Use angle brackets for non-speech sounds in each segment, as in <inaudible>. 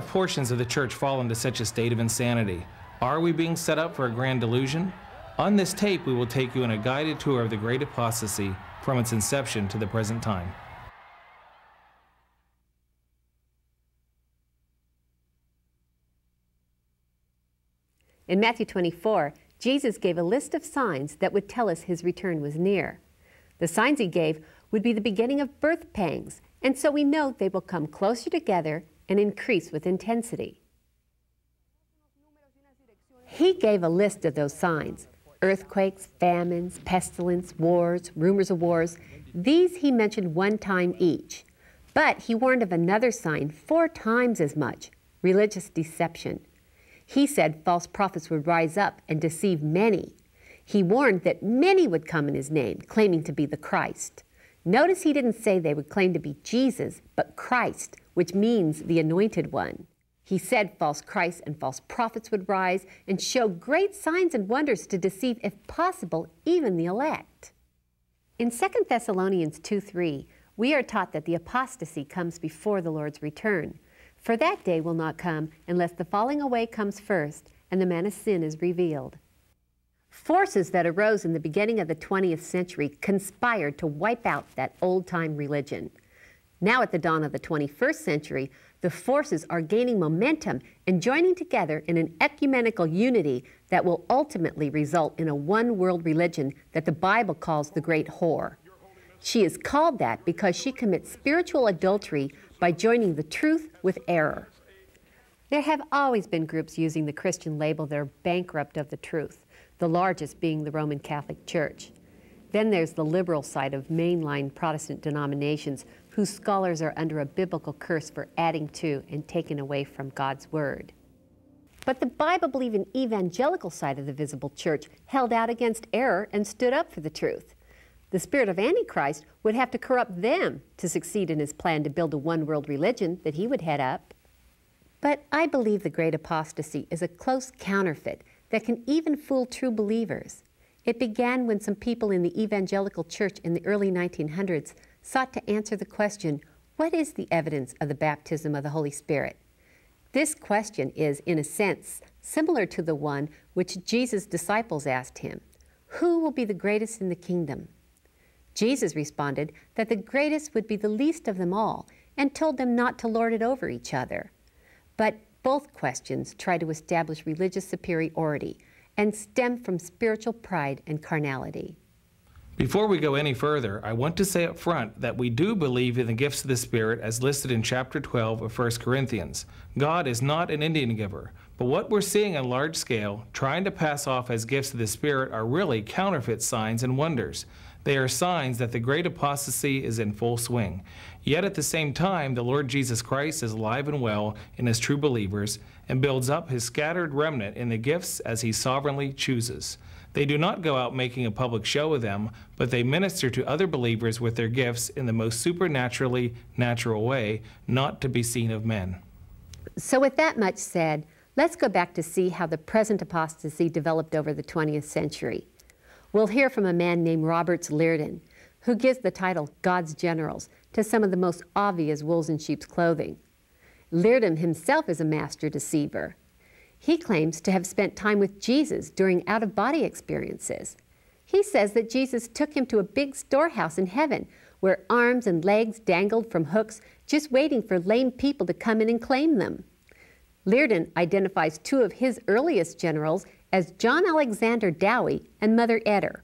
portions of the church fall into such a state of insanity? Are we being set up for a grand delusion? On this tape, we will take you on a guided tour of the great apostasy from its inception to the present time. In Matthew 24, Jesus gave a list of signs that would tell us his return was near. The signs he gave would be the beginning of birth pangs, and so we know they will come closer together and increase with intensity. He gave a list of those signs earthquakes, famines, pestilence, wars, rumors of wars. These he mentioned one time each. But he warned of another sign four times as much religious deception. He said false prophets would rise up and deceive many. He warned that many would come in his name, claiming to be the Christ. Notice he didn't say they would claim to be Jesus, but Christ, which means the anointed one. He said false Christs and false prophets would rise and show great signs and wonders to deceive, if possible, even the elect. In 2 Thessalonians 2 3, we are taught that the apostasy comes before the Lord's return. For that day will not come unless the falling away comes first and the man of sin is revealed. Forces that arose in the beginning of the 20th century conspired to wipe out that old time religion. Now, at the dawn of the 21st century, the forces are gaining momentum and joining together in an ecumenical unity that will ultimately result in a one world religion that the Bible calls the Great Whore. She is called that because she commits spiritual adultery by joining the truth with error. There have always been groups using the Christian label that are bankrupt of the truth, the largest being the Roman Catholic Church. Then there's the liberal side of mainline Protestant denominations whose scholars are under a biblical curse for adding to and taking away from God's Word. But the Bible believing evangelical side of the visible church held out against error and stood up for the truth. The spirit of Antichrist would have to corrupt them to succeed in his plan to build a one world religion that he would head up. But I believe the great apostasy is a close counterfeit that can even fool true believers. It began when some people in the evangelical church in the early 1900s sought to answer the question what is the evidence of the baptism of the Holy Spirit? This question is, in a sense, similar to the one which Jesus' disciples asked him Who will be the greatest in the kingdom? Jesus responded that the greatest would be the least of them all and told them not to lord it over each other. But both questions try to establish religious superiority and stem from spiritual pride and carnality. Before we go any further, I want to say up front that we do believe in the gifts of the Spirit as listed in chapter 12 of 1 Corinthians. God is not an Indian giver, but what we're seeing on large scale, trying to pass off as gifts of the Spirit, are really counterfeit signs and wonders. They are signs that the great apostasy is in full swing. Yet at the same time, the Lord Jesus Christ is alive and well in his true believers and builds up his scattered remnant in the gifts as he sovereignly chooses. They do not go out making a public show of them, but they minister to other believers with their gifts in the most supernaturally natural way, not to be seen of men. So, with that much said, let's go back to see how the present apostasy developed over the 20th century. We'll hear from a man named Roberts Liardon, who gives the title God's Generals to some of the most obvious wolves in sheep's clothing. Liardon himself is a master deceiver. He claims to have spent time with Jesus during out of body experiences. He says that Jesus took him to a big storehouse in heaven where arms and legs dangled from hooks, just waiting for lame people to come in and claim them. Liardon identifies two of his earliest generals as John Alexander Dowie and Mother Etter.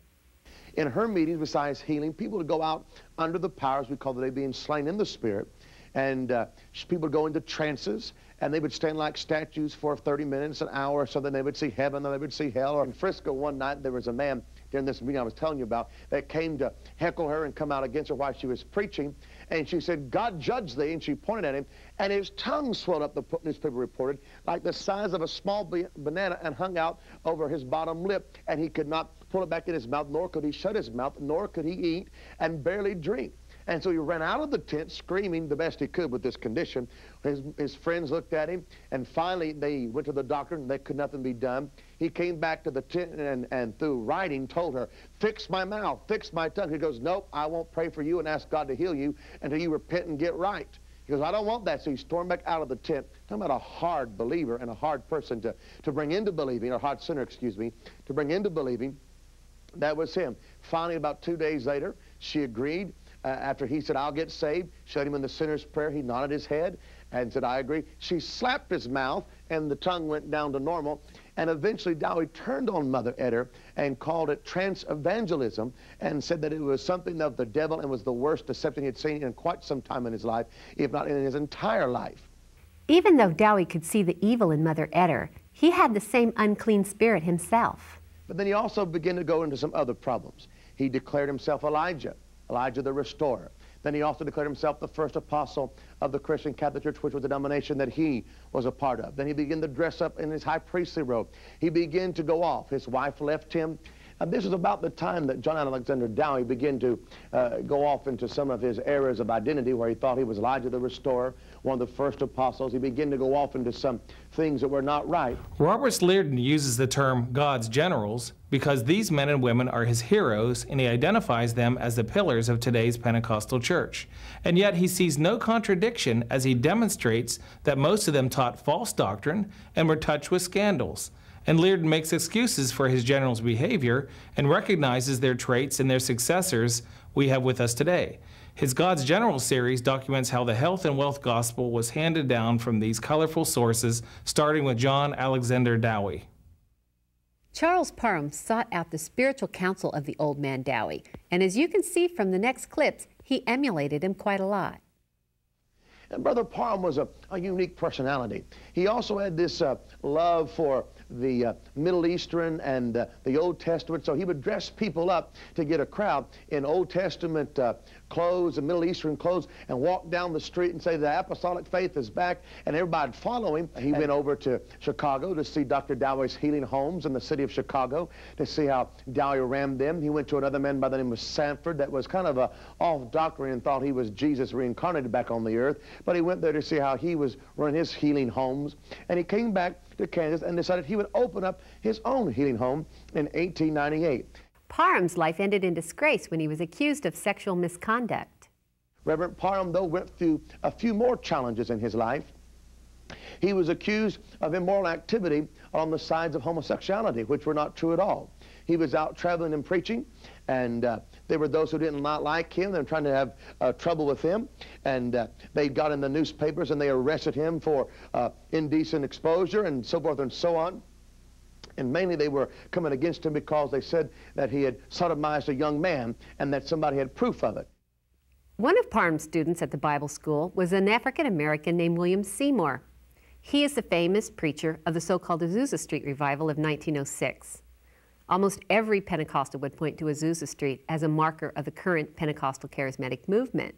In her meetings, besides healing, people would go out under the powers we call they being slain in the spirit, and uh, people would go into trances, and they would stand like statues for 30 minutes, an hour so, then they would see heaven, then they would see hell. Or in Frisco one night, there was a man during this meeting I was telling you about that came to heckle her and come out against her while she was preaching. And she said, God judge thee. And she pointed at him, and his tongue swelled up, the newspaper reported, like the size of a small banana and hung out over his bottom lip. And he could not pull it back in his mouth, nor could he shut his mouth, nor could he eat, and barely drink. And so he ran out of the tent screaming the best he could with this condition. His, his friends looked at him, and finally they went to the doctor, and there could nothing be done. He came back to the tent and, and through writing told her, fix my mouth, fix my tongue. He goes, nope, I won't pray for you and ask God to heal you until you repent and get right. He goes, I don't want that. So he stormed back out of the tent. Talking about a hard believer and a hard person to, to bring into believing, or hard sinner, excuse me, to bring into believing. That was him. Finally, about two days later, she agreed. Uh, after he said, I'll get saved, showed him in the sinner's prayer. He nodded his head and said, I agree. She slapped his mouth, and the tongue went down to normal. And eventually, Dowie turned on Mother Etter and called it trance evangelism and said that it was something of the devil and was the worst deception he had seen in quite some time in his life, if not in his entire life. Even though Dowie could see the evil in Mother Etter, he had the same unclean spirit himself. But then he also began to go into some other problems. He declared himself Elijah, Elijah the restorer. Then he also declared himself the first apostle of the Christian Catholic Church, which was a denomination that he was a part of. Then he began to dress up in his high priestly robe. He began to go off. His wife left him. And this was about the time that John Alexander Dowie began to uh, go off into some of his errors of identity where he thought he was Elijah the Restorer, one of the first apostles. He began to go off into some things that were not right. Roberts Liardon uses the term God's generals because these men and women are his heroes and he identifies them as the pillars of today's Pentecostal church. And yet he sees no contradiction as he demonstrates that most of them taught false doctrine and were touched with scandals. And Liardon makes excuses for his generals' behavior and recognizes their traits in their successors we have with us today. His God's General series documents how the health and wealth gospel was handed down from these colorful sources, starting with John Alexander Dowie. Charles Parham sought out the spiritual counsel of the old man Dowie, and as you can see from the next clips, he emulated him quite a lot. And Brother Parham was a, a unique personality. He also had this uh, love for the uh, Middle Eastern and uh, the Old Testament. So he would dress people up to get a crowd in Old Testament uh, clothes and Middle Eastern clothes and walk down the street and say the apostolic faith is back and everybody'd follow him. He went over to Chicago to see Dr. Dowie's healing homes in the city of Chicago to see how Dowie ran them. He went to another man by the name of Sanford that was kind of a off doctrine and thought he was Jesus reincarnated back on the earth. But he went there to see how he was running his healing homes. And he came back to Kansas and decided he would open up his own healing home in 1898. Parham's life ended in disgrace when he was accused of sexual misconduct. Reverend Parham, though, went through a few more challenges in his life. He was accused of immoral activity on the sides of homosexuality, which were not true at all. He was out traveling and preaching, and uh, there were those who didn't not like him. They were trying to have uh, trouble with him, and uh, they got in the newspapers and they arrested him for uh, indecent exposure and so forth and so on. And mainly they were coming against him because they said that he had sodomized a young man and that somebody had proof of it. One of Parham's students at the Bible school was an African American named William Seymour. He is the famous preacher of the so called Azusa Street revival of 1906. Almost every Pentecostal would point to Azusa Street as a marker of the current Pentecostal charismatic movement.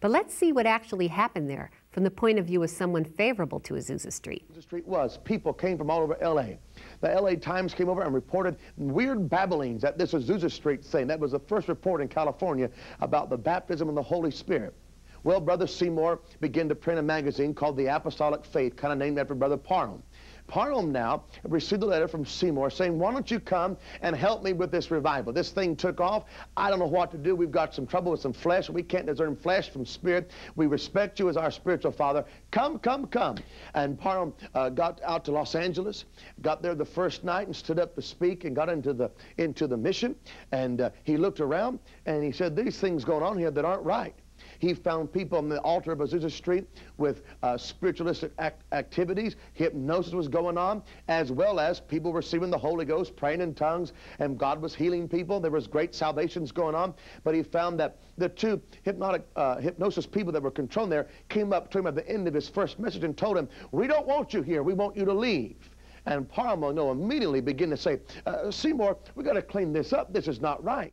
But let's see what actually happened there from the point of view of someone favorable to Azusa Street. Azusa Street was. People came from all over L.A. The L.A. Times came over and reported weird babblings at this Azusa Street thing. That was the first report in California about the baptism of the Holy Spirit. Well, Brother Seymour began to print a magazine called The Apostolic Faith, kind of named after Brother Parham. Parham now received a letter from Seymour saying, why don't you come and help me with this revival? This thing took off. I don't know what to do. We've got some trouble with some flesh. We can't discern flesh from spirit. We respect you as our spiritual father. Come, come, come. And Parham uh, got out to Los Angeles, got there the first night and stood up to speak and got into the, into the mission. And uh, he looked around and he said, these things going on here that aren't right. He found people on the altar of Azusa Street with uh, spiritualistic act activities. Hypnosis was going on, as well as people receiving the Holy Ghost, praying in tongues, and God was healing people. There was great salvations going on. But he found that the two hypnotic uh, hypnosis people that were controlling there came up to him at the end of his first message and told him, we don't want you here. We want you to leave. And Parham no immediately began to say, uh, Seymour, we got to clean this up. This is not right.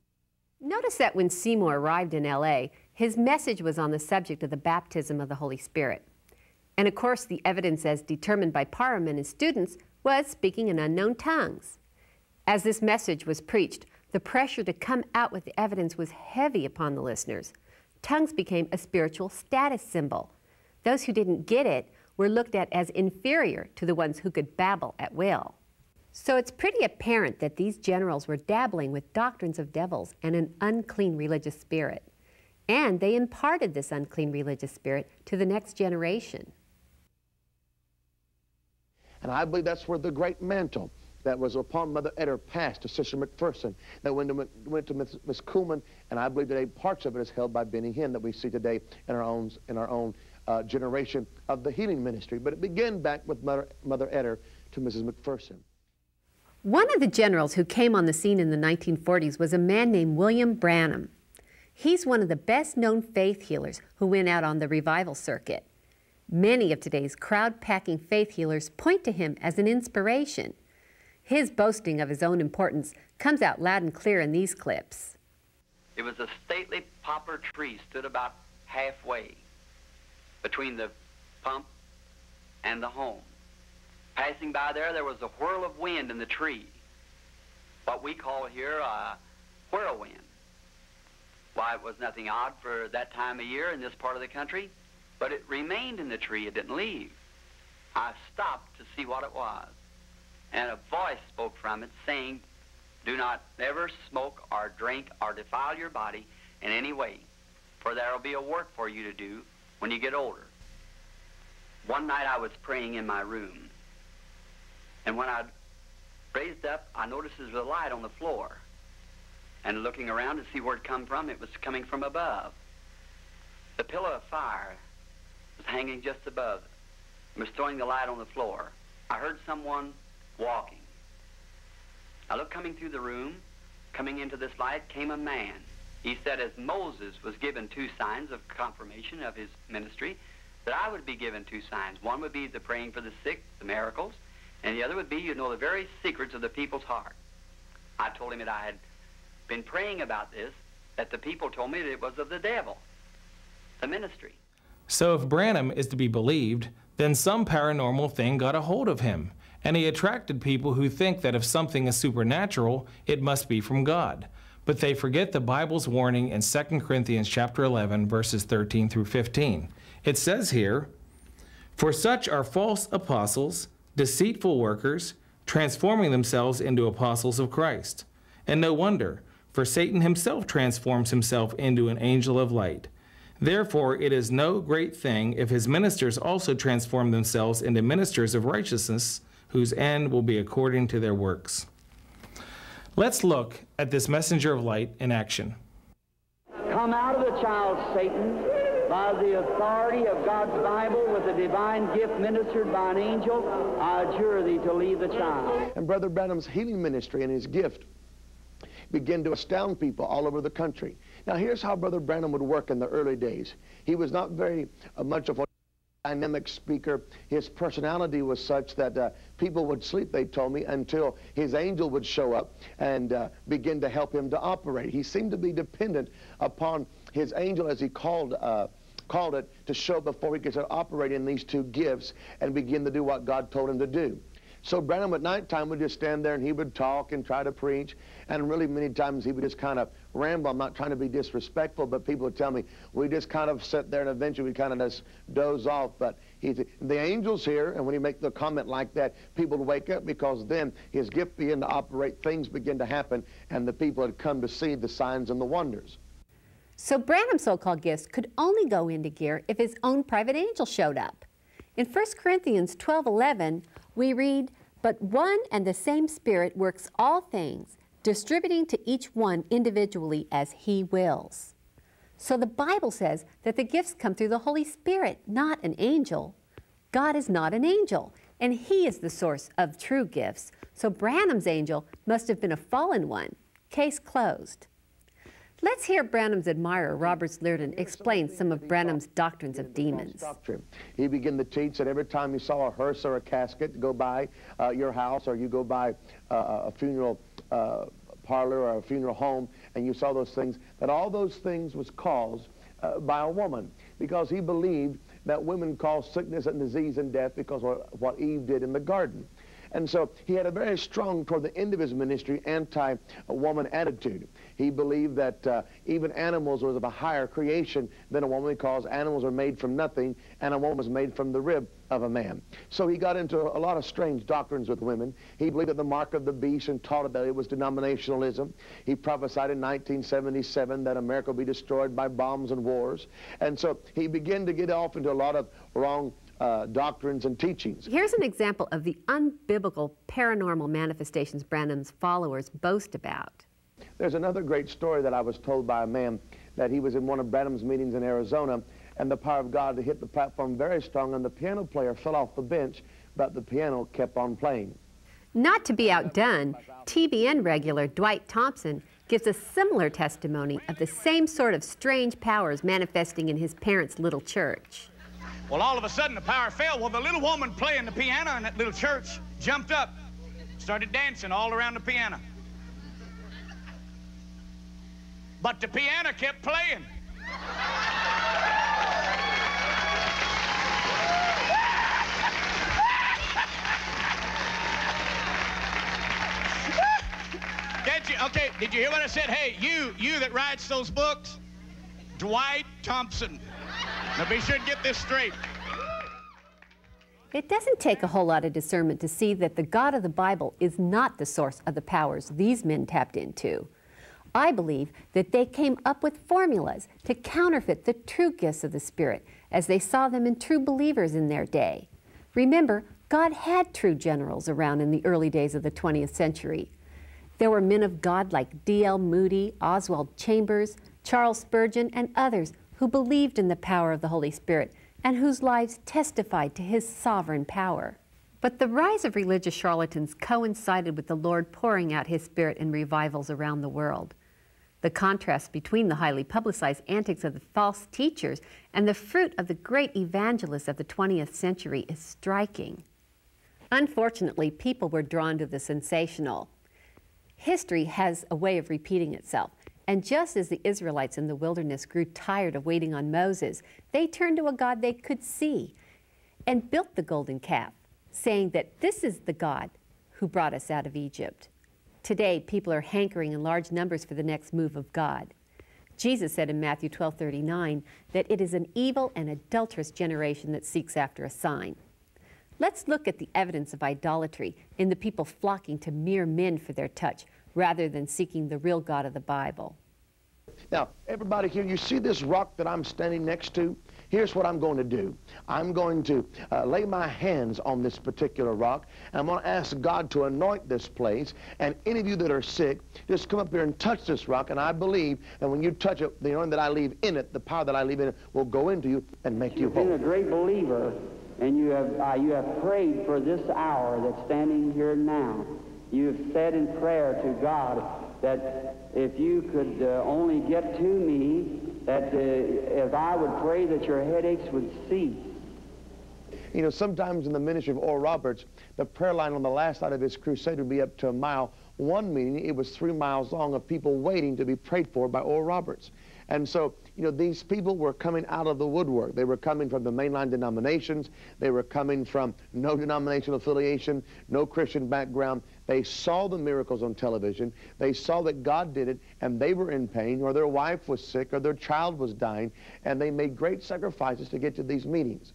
Notice that when Seymour arrived in L.A., his message was on the subject of the baptism of the Holy Spirit. And of course, the evidence as determined by Parham and his students was speaking in unknown tongues. As this message was preached, the pressure to come out with the evidence was heavy upon the listeners. Tongues became a spiritual status symbol. Those who didn't get it were looked at as inferior to the ones who could babble at will. So it's pretty apparent that these generals were dabbling with doctrines of devils and an unclean religious spirit. And they imparted this unclean religious spirit to the next generation. And I believe that's where the great mantle that was upon Mother Etter passed to Sister McPherson, that went to, went to Miss, Miss Kuhlman, and I believe today parts of it is held by Benny Hinn that we see today in our own, in our own uh, generation of the healing ministry. But it began back with Mother, Mother Etter to Mrs. McPherson. One of the generals who came on the scene in the 1940s was a man named William Branham. He's one of the best known faith healers who went out on the revival circuit. Many of today's crowd packing faith healers point to him as an inspiration. His boasting of his own importance comes out loud and clear in these clips. It was a stately poplar tree stood about halfway between the pump and the home. Passing by there, there was a whirl of wind in the tree, what we call here a whirlwind. Why, it was nothing odd for that time of year in this part of the country, but it remained in the tree. It didn't leave. I stopped to see what it was, and a voice spoke from it saying, Do not ever smoke or drink or defile your body in any way, for there will be a work for you to do when you get older. One night I was praying in my room, and when I raised up, I noticed there was a light on the floor. And looking around to see where it come from, it was coming from above. The pillar of fire was hanging just above, and was throwing the light on the floor. I heard someone walking. I looked coming through the room. Coming into this light came a man. He said, as Moses was given two signs of confirmation of his ministry, that I would be given two signs. One would be the praying for the sick, the miracles, and the other would be, you know, the very secrets of the people's heart. I told him that I had been praying about this, that the people told me that it was of the devil, the ministry. So if Branham is to be believed, then some paranormal thing got a hold of him, and he attracted people who think that if something is supernatural, it must be from God. But they forget the Bible's warning in 2 Corinthians chapter 11 verses 13 through 15. It says here, "For such are false apostles, deceitful workers, transforming themselves into apostles of Christ. And no wonder, for Satan himself transforms himself into an angel of light. Therefore, it is no great thing if his ministers also transform themselves into ministers of righteousness, whose end will be according to their works. Let's look at this messenger of light in action. Come out of the child, Satan by the authority of God's Bible with a divine gift ministered by an angel, I adjure thee to leave the child. And Brother Branham's healing ministry and his gift began to astound people all over the country. Now here's how Brother Branham would work in the early days. He was not very uh, much of a dynamic speaker. His personality was such that uh, people would sleep, they told me, until his angel would show up and uh, begin to help him to operate. He seemed to be dependent upon his angel, as he called uh, called it, to show before he could start operating these two gifts and begin to do what God told him to do. So Branham at nighttime would just stand there and he would talk and try to preach. And really many times he would just kind of ramble. I'm not trying to be disrespectful, but people would tell me, we just kind of sit there and eventually we kind of just doze off. But he, the angel's here, and when he make the comment like that, people would wake up because then his gift began to operate, things begin to happen, and the people had come to see the signs and the wonders. So Branham's so-called gifts could only go into gear if his own private angel showed up. In 1 Corinthians 12:11, we read, "But one and the same Spirit works all things, distributing to each one individually as he wills." So the Bible says that the gifts come through the Holy Spirit, not an angel. God is not an angel, and he is the source of true gifts. So Branham's angel must have been a fallen one. Case closed. Let's hear Branham's admirer, Robert Liardon, explain some of Branham's doctrines of demons. He began to teach that every time you saw a hearse or a casket go by uh, your house or you go by uh, a funeral uh, parlor or a funeral home and you saw those things, that all those things was caused uh, by a woman because he believed that women caused sickness and disease and death because of what Eve did in the garden. And so he had a very strong, toward the end of his ministry, anti-woman attitude. He believed that uh, even animals was of a higher creation than a woman because animals are made from nothing and a woman was made from the rib of a man. So he got into a lot of strange doctrines with women. He believed in the mark of the beast and taught that it was denominationalism. He prophesied in 1977 that America would be destroyed by bombs and wars. And so he began to get off into a lot of wrong uh, doctrines and teachings. Here's an example of the unbiblical paranormal manifestations Branham's followers boast about. There's another great story that I was told by a man that he was in one of Branham's meetings in Arizona and the power of God to hit the platform very strong and the piano player fell off the bench, but the piano kept on playing. Not to be outdone, TBN regular Dwight Thompson gives a similar testimony of the same sort of strange powers manifesting in his parents' little church. Well, all of a sudden the power fell. Well, the little woman playing the piano in that little church jumped up, started dancing all around the piano. But the piano kept playing. Did you, okay, did you hear what I said? Hey, you, you that writes those books, Dwight Thompson. Now be sure to get this straight. It doesn't take a whole lot of discernment to see that the God of the Bible is not the source of the powers these men tapped into. I believe that they came up with formulas to counterfeit the true gifts of the Spirit as they saw them in true believers in their day. Remember, God had true generals around in the early days of the 20th century. There were men of God like D.L. Moody, Oswald Chambers, Charles Spurgeon, and others who believed in the power of the Holy Spirit and whose lives testified to his sovereign power. But the rise of religious charlatans coincided with the Lord pouring out his Spirit in revivals around the world. The contrast between the highly publicized antics of the false teachers and the fruit of the great evangelists of the 20th century is striking. Unfortunately, people were drawn to the sensational. History has a way of repeating itself. And just as the Israelites in the wilderness grew tired of waiting on Moses, they turned to a God they could see and built the golden calf, saying that this is the God who brought us out of Egypt. Today, people are hankering in large numbers for the next move of God. Jesus said in Matthew 12:39 that it is an evil and adulterous generation that seeks after a sign. Let's look at the evidence of idolatry in the people flocking to mere men for their touch rather than seeking the real God of the Bible. Now, everybody here, you see this rock that I'm standing next to? Here's what I'm going to do. I'm going to uh, lay my hands on this particular rock, and I'm going to ask God to anoint this place. And any of you that are sick, just come up here and touch this rock, and I believe that when you touch it, the anointing that I leave in it, the power that I leave in it, will go into you and make you whole. You've been a great believer, and you have, uh, you have prayed for this hour that's standing here now. You have said in prayer to God that if you could uh, only get to me, that uh, if I would pray that your headaches would cease. You know, sometimes in the ministry of Oral Roberts, the prayer line on the last night of his crusade would be up to a mile. One meeting, it was three miles long of people waiting to be prayed for by Oral Roberts. And so, you know, these people were coming out of the woodwork. They were coming from the mainline denominations. They were coming from no denominational affiliation, no Christian background. They saw the miracles on television. They saw that God did it, and they were in pain, or their wife was sick, or their child was dying, and they made great sacrifices to get to these meetings.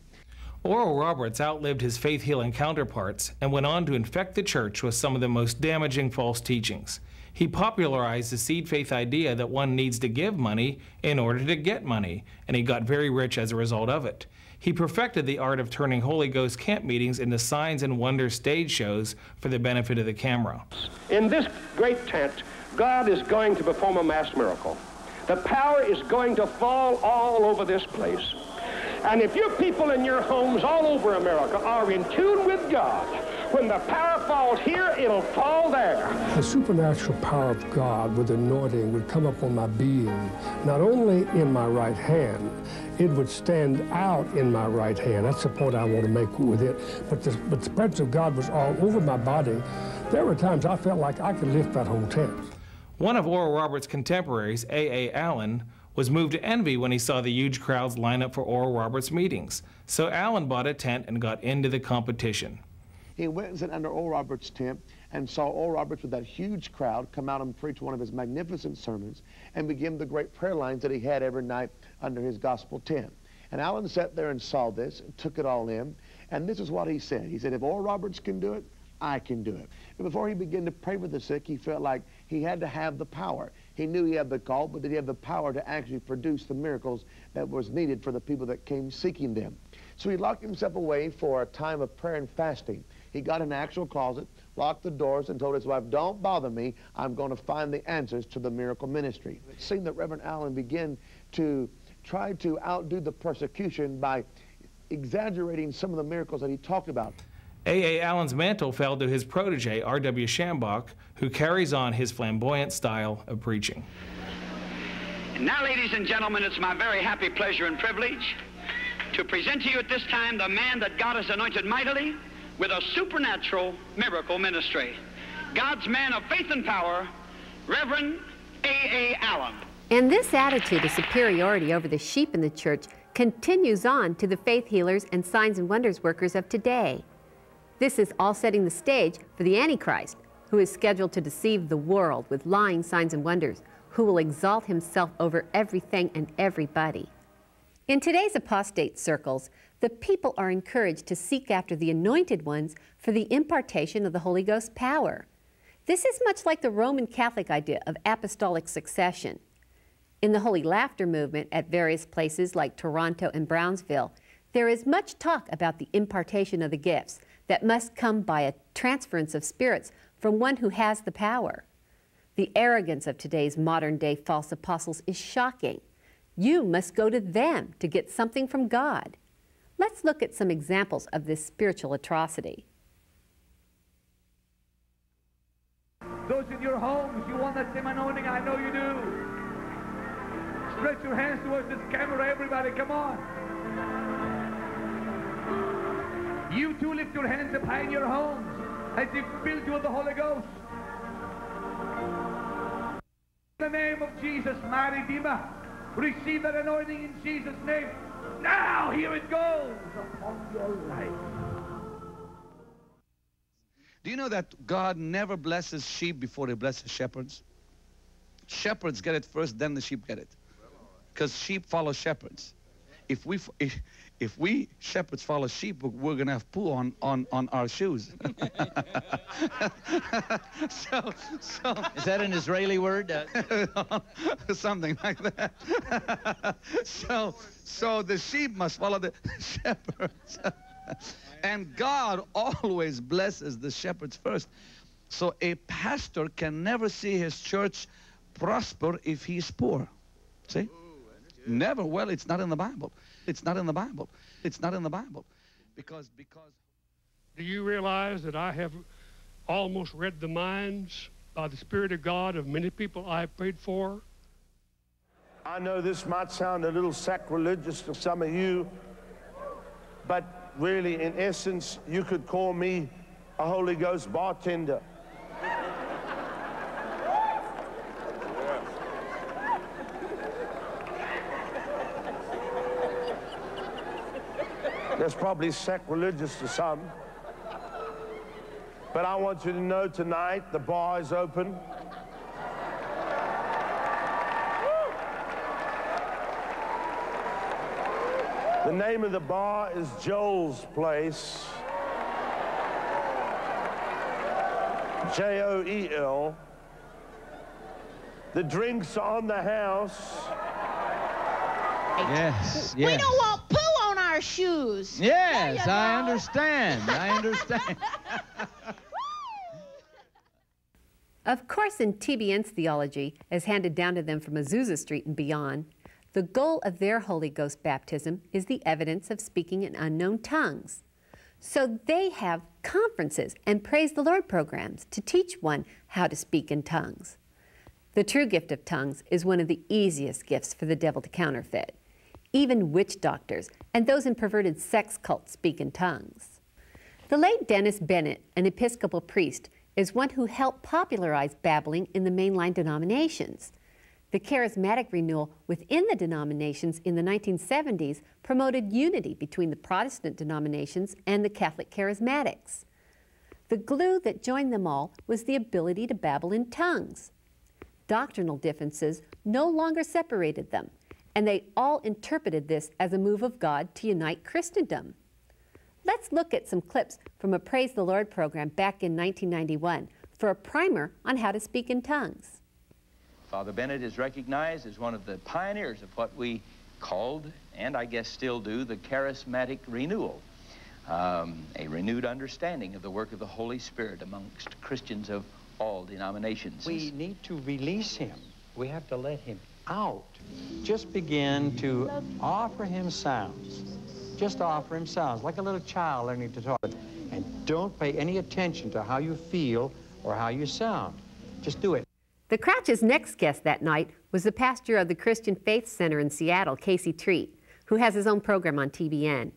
Oral Roberts outlived his faith healing counterparts and went on to infect the church with some of the most damaging false teachings. He popularized the seed faith idea that one needs to give money in order to get money, and he got very rich as a result of it. He perfected the art of turning Holy Ghost camp meetings into signs and wonders stage shows for the benefit of the camera. In this great tent, God is going to perform a mass miracle. The power is going to fall all over this place. And if your people in your homes all over America are in tune with God, when the power falls here, it'll fall there. The supernatural power of God with anointing would come upon my being, not only in my right hand, it would stand out in my right hand. That's the point I want to make with it. But the, but the presence of God was all over my body. There were times I felt like I could lift that whole tent. One of Oral Roberts' contemporaries, A. A. Allen, was moved to envy when he saw the huge crowds line up for Oral Roberts meetings. So Allen bought a tent and got into the competition. He went and sat under Oral Roberts' tent and saw Oral Roberts with that huge crowd come out and preach one of his magnificent sermons and begin the great prayer lines that he had every night under his gospel tent. And Allen sat there and saw this and took it all in. And this is what he said. He said, if Oral Roberts can do it, I can do it. And before he began to pray for the sick, he felt like he had to have the power. He knew he had the call, but did he have the power to actually produce the miracles that was needed for the people that came seeking them? So he locked himself away for a time of prayer and fasting. He got an actual closet, locked the doors, and told his wife, don't bother me. I'm going to find the answers to the miracle ministry. It seemed that Reverend Allen began to try to outdo the persecution by exaggerating some of the miracles that he talked about. A. A. Allen's mantle fell to his protege, R. W. Schambach, who carries on his flamboyant style of preaching. And now, ladies and gentlemen, it's my very happy pleasure and privilege to present to you at this time the man that God has anointed mightily with a supernatural miracle ministry. God's man of faith and power, Reverend A. A. Allen. And this attitude of superiority over the sheep in the church continues on to the faith healers and signs and wonders workers of today. This is all setting the stage for the Antichrist, who is scheduled to deceive the world with lying signs and wonders, who will exalt himself over everything and everybody. In today's apostate circles, the people are encouraged to seek after the anointed ones for the impartation of the Holy Ghost power. This is much like the Roman Catholic idea of apostolic succession. In the Holy Laughter movement at various places like Toronto and Brownsville, there is much talk about the impartation of the gifts that must come by a transference of spirits from one who has the power. The arrogance of today's modern day false apostles is shocking. You must go to them to get something from God. Let's look at some examples of this spiritual atrocity. Those in your homes, you want that same anointing? I know you do. Stretch your hands towards this camera, everybody, come on. You too lift your hands up high in your homes as if filled with the Holy Ghost. In the name of Jesus, my Redeemer, receive that anointing in Jesus' name. Now, here it goes upon your life. Do you know that God never blesses sheep before he blesses shepherds? Shepherds get it first, then the sheep get it. Because sheep follow shepherds. If we, if, if we shepherds follow sheep, we're going to have poo on, on, on our shoes. <laughs> so, so. Is that an Israeli word? Uh... <laughs> Something like that. <laughs> so, so the sheep must follow the shepherds. and God always blesses the shepherds first. So a pastor can never see his church prosper if he's poor. See? Never. Well, it's not in the Bible. It's not in the Bible. It's not in the Bible. Because, because. Do you realize that I have almost read the minds by the Spirit of God of many people I have prayed for? I know this might sound a little sacrilegious to some of you, but really, in essence, you could call me a Holy Ghost bartender. That's probably sacrilegious to some. But I want you to know tonight the bar is open. The name of the bar is Joel's Place. J O E L. The drinks are on the house. Yes, We yes. don't want poo on our shoes. Yes, I go. understand. I <laughs> understand. Of course, in TBN's theology, as handed down to them from Azusa Street and beyond, the goal of their Holy Ghost baptism is the evidence of speaking in unknown tongues. So they have conferences and praise the Lord programs to teach one how to speak in tongues. The true gift of tongues is one of the easiest gifts for the devil to counterfeit. Even witch doctors and those in perverted sex cults speak in tongues. The late Dennis Bennett, an Episcopal priest, is one who helped popularize babbling in the mainline denominations. The charismatic renewal within the denominations in the 1970s promoted unity between the Protestant denominations and the Catholic charismatics. The glue that joined them all was the ability to babble in tongues. Doctrinal differences no longer separated them, and they all interpreted this as a move of God to unite Christendom. Let's look at some clips from a Praise the Lord program back in 1991 for a primer on how to speak in tongues. Father Bennett is recognized as one of the pioneers of what we called, and I guess still do, the charismatic renewal. Um, a renewed understanding of the work of the Holy Spirit amongst Christians of all denominations. We need to release him. We have to let him out. Just begin to offer him sounds. Just offer him sounds, like a little child learning to talk. And don't pay any attention to how you feel or how you sound. Just do it. The Crouch's next guest that night was the pastor of the Christian Faith Center in Seattle, Casey Treat, who has his own program on TBN.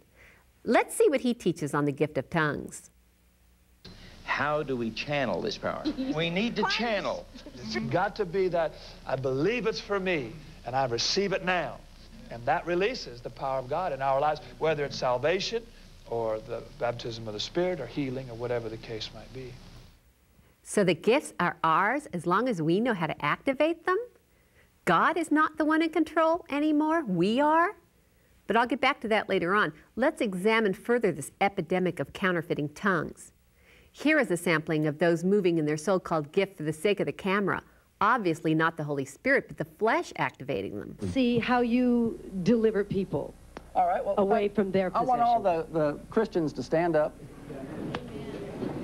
Let's see what he teaches on the gift of tongues. How do we channel this power? <laughs> we need to channel. It's got to be that I believe it's for me and I receive it now. And that releases the power of God in our lives, whether it's salvation or the baptism of the Spirit or healing or whatever the case might be. So the gifts are ours as long as we know how to activate them? God is not the one in control anymore, we are? But I'll get back to that later on. Let's examine further this epidemic of counterfeiting tongues. Here is a sampling of those moving in their so called gift for the sake of the camera. Obviously, not the Holy Spirit, but the flesh activating them. See how you deliver people all right, well, away from their I possession. want all the, the Christians to stand up.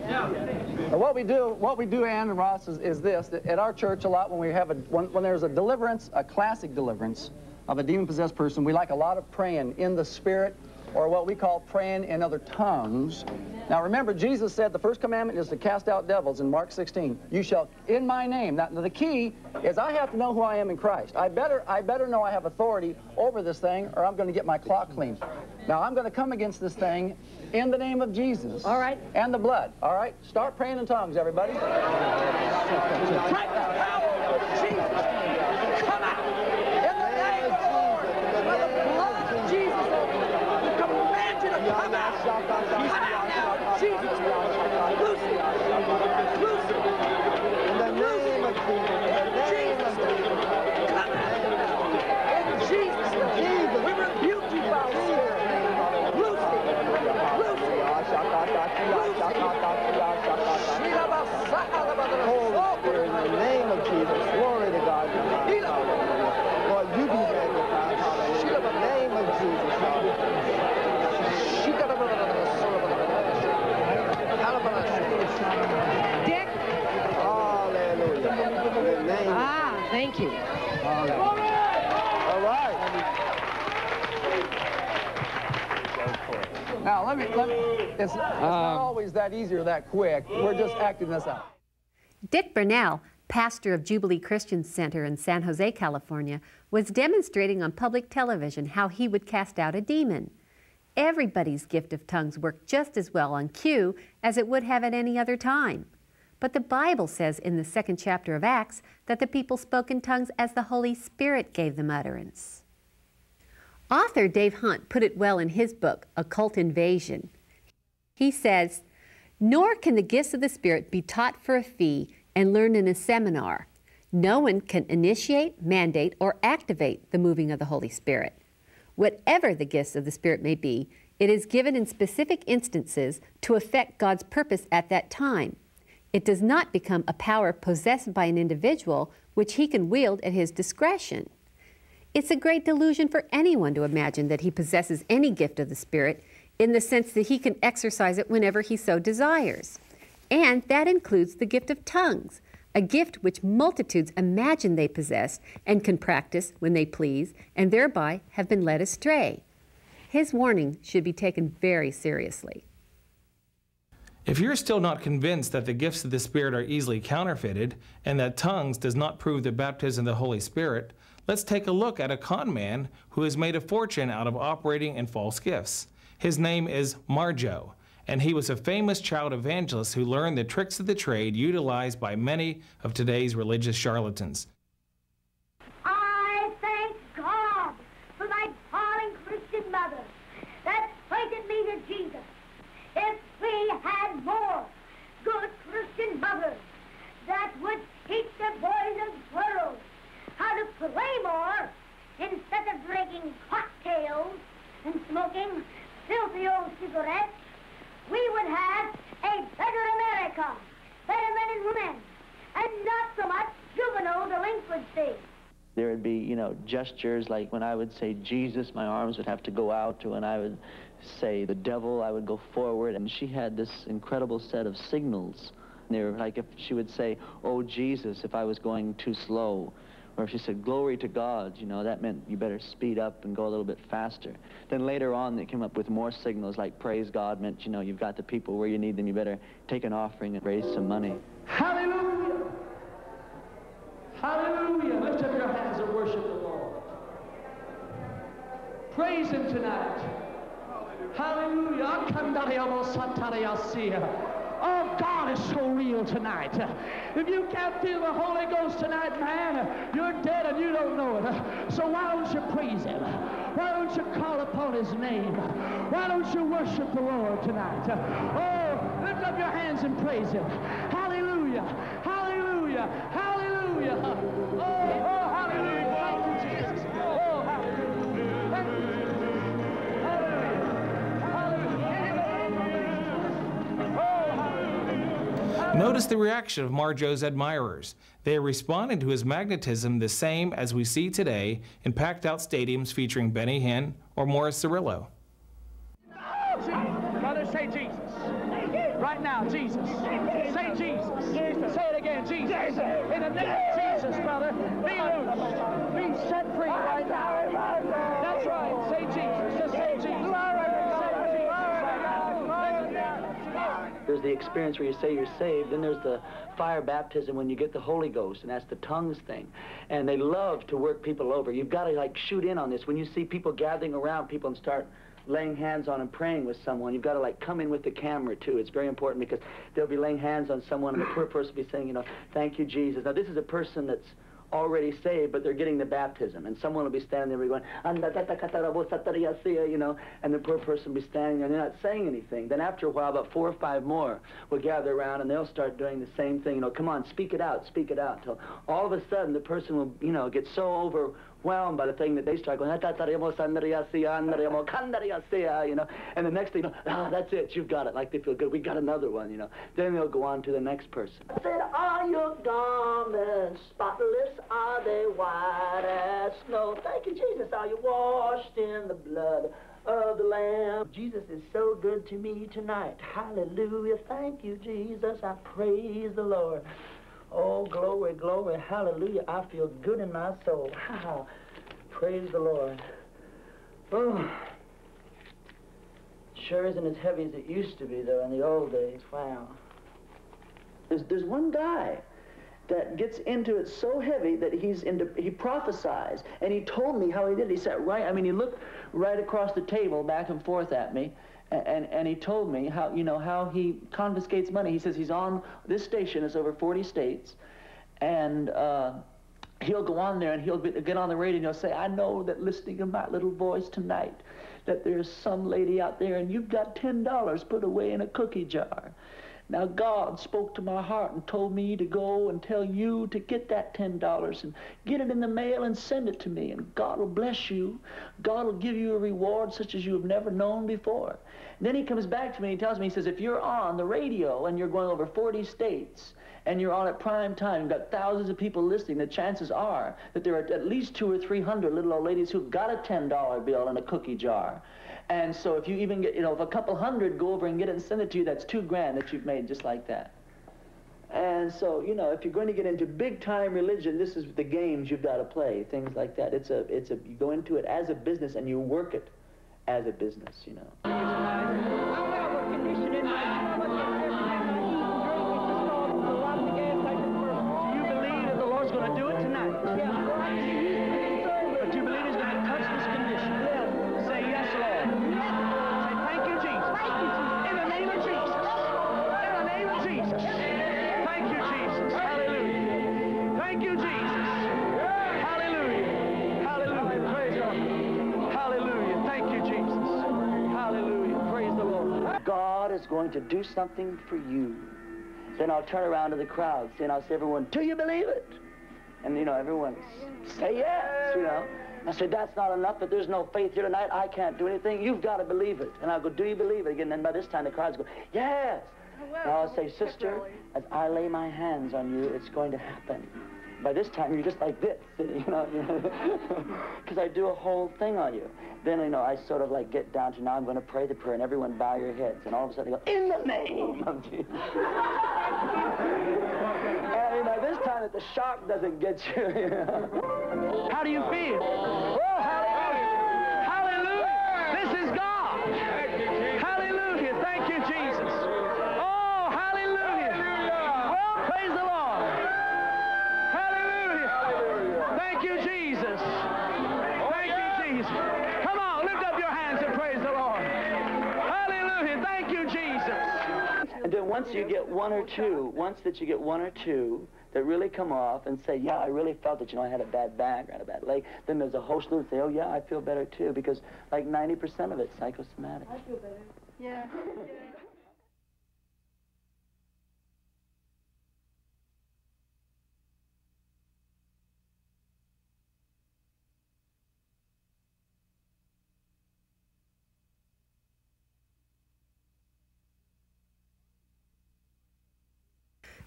Uh, What we do, what we do, Ann and Ross, is, is this. that At our church, a lot when we have a, when, when there's a deliverance, a classic deliverance of a demon-possessed person, we like a lot of praying in the Spirit, or what we call praying in other tongues. Now remember, Jesus said the first commandment is to cast out devils in Mark 16. You shall, in my name. Now the key is I have to know who I am in Christ. I better, I better know I have authority over this thing, or I'm going to get my clock clean. Now I'm going to come against this thing in the name of Jesus. All right. And the blood. All right. Start praying in tongues, everybody. Right the power of Jesus. Come out. In the name of the Lord. By the blood of Jesus. We command you to come out. Come out now. Jesus. Loose it. Loose it. In the name of Jesus. Come out. In Jesus' name. We rebuke you, foul spirit. Loose it. Holy Spirit, in the name of Jesus, glory to God. Lord, you be magnified. Hallelujah. In the name of Jesus. Dick? Hallelujah. In the name of Ah, thank you. All right. Now let me, let me it's, it's not um, always that easy or that quick. We're just acting this out. Dick Bernal, pastor of Jubilee Christian Center in San Jose, California, was demonstrating on public television how he would cast out a demon. Everybody's gift of tongues worked just as well on cue as it would have at any other time. But the Bible says in the second chapter of Acts that the people spoke in tongues as the Holy Spirit gave them utterance. Author Dave Hunt put it well in his book, Occult Invasion. He says, Nor can the gifts of the Spirit be taught for a fee and learned in a seminar. No one can initiate, mandate, or activate the moving of the Holy Spirit. Whatever the gifts of the Spirit may be, it is given in specific instances to effect God's purpose at that time. It does not become a power possessed by an individual which he can wield at his discretion. It's a great delusion for anyone to imagine that he possesses any gift of the Spirit in the sense that he can exercise it whenever he so desires. And that includes the gift of tongues, a gift which multitudes imagine they possess and can practice when they please, and thereby have been led astray. His warning should be taken very seriously. If you're still not convinced that the gifts of the Spirit are easily counterfeited and that tongues does not prove the baptism of the Holy Spirit, let's take a look at a con man who has made a fortune out of operating in false gifts. His name is Marjoe, and he was a famous child evangelist who learned the tricks of the trade utilized by many of today's religious charlatans. I thank God for my darling Christian mother that pointed me to Jesus. If we had more good Christian mothers that would teach the boys and girls how to play more instead of drinking cocktails and smoking filthy old cigarettes, we would have a better America, better men and women, and not so much juvenile delinquency. There would be, you know, gestures like when I would say Jesus, my arms would have to go out, when I would say the devil, I would go forward. And she had this incredible set of signals. They were like if she would say, oh, Jesus, if I was going too slow. Or if she said, glory to God, you know, that meant you better speed up and go a little bit faster. Then later on, they came up with more signals like praise God meant, you know, you've got the people where you need them, you better take an offering and raise some money. Hallelujah. Hallelujah. Lift up your hands and worship the Lord. Praise Him tonight. Hallelujah. Oh, God is so real tonight. If you can't feel the Holy Ghost tonight, man, you're dead and you don't know it. So why don't you praise Him? Why don't you call upon His name? Why don't you worship the Lord tonight? Oh, lift up your hands and praise Him. Hallelujah. Hallelujah. Hallelujah. Notice the reaction of Marjoe's admirers. They are responding to his magnetism the same as we see today in packed out stadiums featuring Benny Hinn or Morris Cerullo. Brother, say Jesus. Right now, Jesus. Say Jesus. Say it again, Jesus. In the name of Jesus, brother, be loose. Be set free right now. That's right. Say Jesus. Just say Jesus. Say Jesus. There's the experience where you say you're saved. Then there's the fire baptism when you get the Holy Ghost, and that's the tongues thing. And they love to work people over. You've got to like shoot in on this. When you see people gathering around people and start laying hands on and praying with someone, you've got to like come in with the camera too. It's very important because they'll be laying hands on someone and the poor person will be saying, you know, thank you, Jesus. Now this is a person that's already saved, but they're getting the baptism. And someone will be standing there going, you know, and the poor person will be standing there and they're not saying anything. Then after a while, about four or five more will gather around and they'll start doing the same thing. You know, come on, speak it out, speak it out. Until all of a sudden the person will, you know, get so overwhelmed by the thing that they start going, you know, and the next thing, you know, ah, that's it, you've got it, like they feel good, we got another one, you know. Then they'll go on to the next person. I said, are your garments spotless? Are they white as snow? Thank you, Jesus. Are you washed in the blood of the Lamb? Jesus is so good to me tonight. Hallelujah. Thank you, Jesus. I praise the Lord. Oh, glory, glory, hallelujah. I feel good in my soul. <laughs> Praise the Lord. Oh, Sure isn't as heavy as it used to be, though, in the old days. Wow. There's, there's one guy that gets into it so heavy that he's into, he prophesies. And he told me how he did it. He sat right, I mean, he looked right across the table, back and forth at me. And, and, he told me how, you know, how he confiscates money. He says he's on, this station is over 40 states. And uh, he'll go on there and he'll be, get on the radio and he'll say, I know that listening to my little voice tonight, that there's some lady out there and you've got $10 put away in a cookie jar. Now God spoke to my heart and told me to go and tell you to get that $10 and get it in the mail and send it to me. And God will bless you. God will give you a reward such as you have never known before. And then he comes back to me and tells me, he says, if you're on the radio and you're going over 40 states and you're on at prime time, you've got thousands of people listening, the chances are that there are at least two or three hundred little old ladies who've got a $10 bill in a cookie jar. And so if you even get, you know, if a couple hundred go over and get it and send it to you, that's two grand that you've made just like that. And so, you know, if you're going to get into big time religion, this is the games you've got to play, things like that. It's a, it's a, you go into it as a business and you work it as a business, you know. Is going to do something for you. Then I'll turn around to the crowd and I'll say, everyone, do you believe it? And, you know, everyone say yes, you know. I said, that's not enough, but there's no faith here tonight. I can't do anything. You've got to believe it. And I'll go, do you believe it? Again, then by this time the crowds go, yes. Oh, and I'll say, Sister, as I lay my hands on you, it's going to happen. By this time, you're just like this, <laughs> you know, <laughs> because I do a whole thing on you. Then, you know, I sort of like get down to now I'm going to pray the prayer, and everyone bow your heads. And all of a sudden, they go, in the name of <laughs> Jesus. and, you know, this time that the shock doesn't get you, you know. How do you feel? Once you get one or two, once that you get one or two that really come off and say, yeah, I really felt that, you know, I had a bad back or I had a bad leg, then there's a whole slew that say, oh, yeah, I feel better too, because like 90% of it's psychosomatic. I feel better. Yeah. <laughs>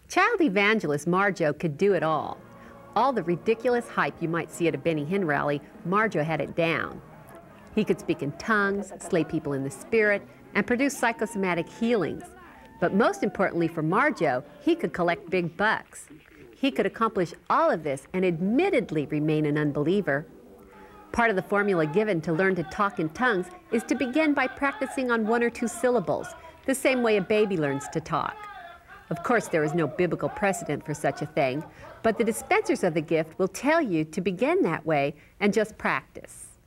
Child evangelist Marjoe could do it all. All the ridiculous hype you might see at a Benny Hinn rally, Marjoe had it down. He could speak in tongues, slay people in the spirit, and produce psychosomatic healings. But most importantly for Marjoe, he could collect big bucks. He could accomplish all of this and admittedly remain an unbeliever. Part of the formula given to learn to talk in tongues is to begin by practicing on one or two syllables, the same way a baby learns to talk. Of course, there is no biblical precedent for such a thing, but the dispensers of the gift will tell you to begin that way and just practice.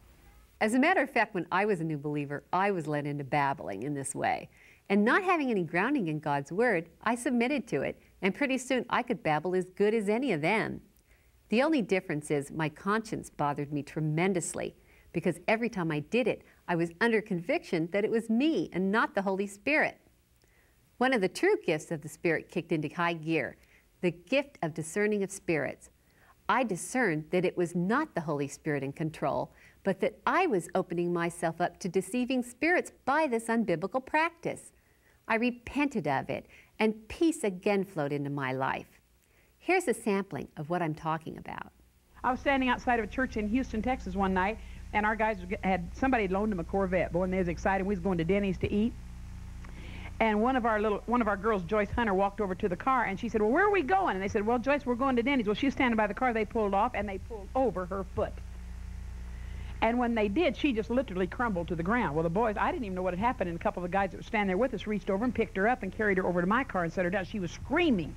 As a matter of fact, when I was a new believer, I was led into babbling in this way. And not having any grounding in God's Word, I submitted to it, and pretty soon I could babble as good as any of them. The only difference is my conscience bothered me tremendously because every time I did it, I was under conviction that it was me and not the Holy Spirit. One of the true gifts of the Spirit kicked into high gear the gift of discerning of spirits. I discerned that it was not the Holy Spirit in control, but that I was opening myself up to deceiving spirits by this unbiblical practice. I repented of it, and peace again flowed into my life. Here's a sampling of what I'm talking about. I was standing outside of a church in Houston, Texas one night, and our guys had somebody loaned them a Corvette. Boy, and they was excited. We was going to Denny's to eat. And one of our little, one of our girls, Joyce Hunter, walked over to the car, and she said, "Well, where are we going?" And they said, "Well, Joyce, we're going to Denny's." Well, she was standing by the car. They pulled off, and they pulled over her foot. And when they did, she just literally crumbled to the ground. Well, the boys, I didn't even know what had happened, and a couple of the guys that were standing there with us reached over and picked her up and carried her over to my car and set her down. She was screaming.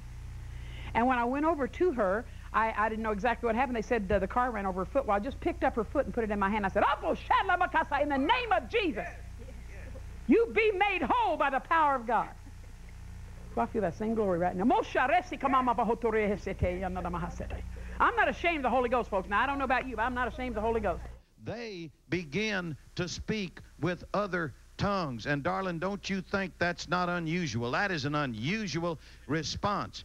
And when I went over to her, I, I didn't know exactly what happened. They said uh, the car ran over her foot. Well, I just picked up her foot and put it in my hand. I said, Apo Shadlamakasa, in the name of Jesus, you be made whole by the power of God. So I feel that same glory right now. I'm not ashamed of the Holy Ghost, folks. Now, I don't know about you, but I'm not ashamed of the Holy Ghost. They begin to speak with other tongues. And darling, don't you think that's not unusual? That is an unusual response.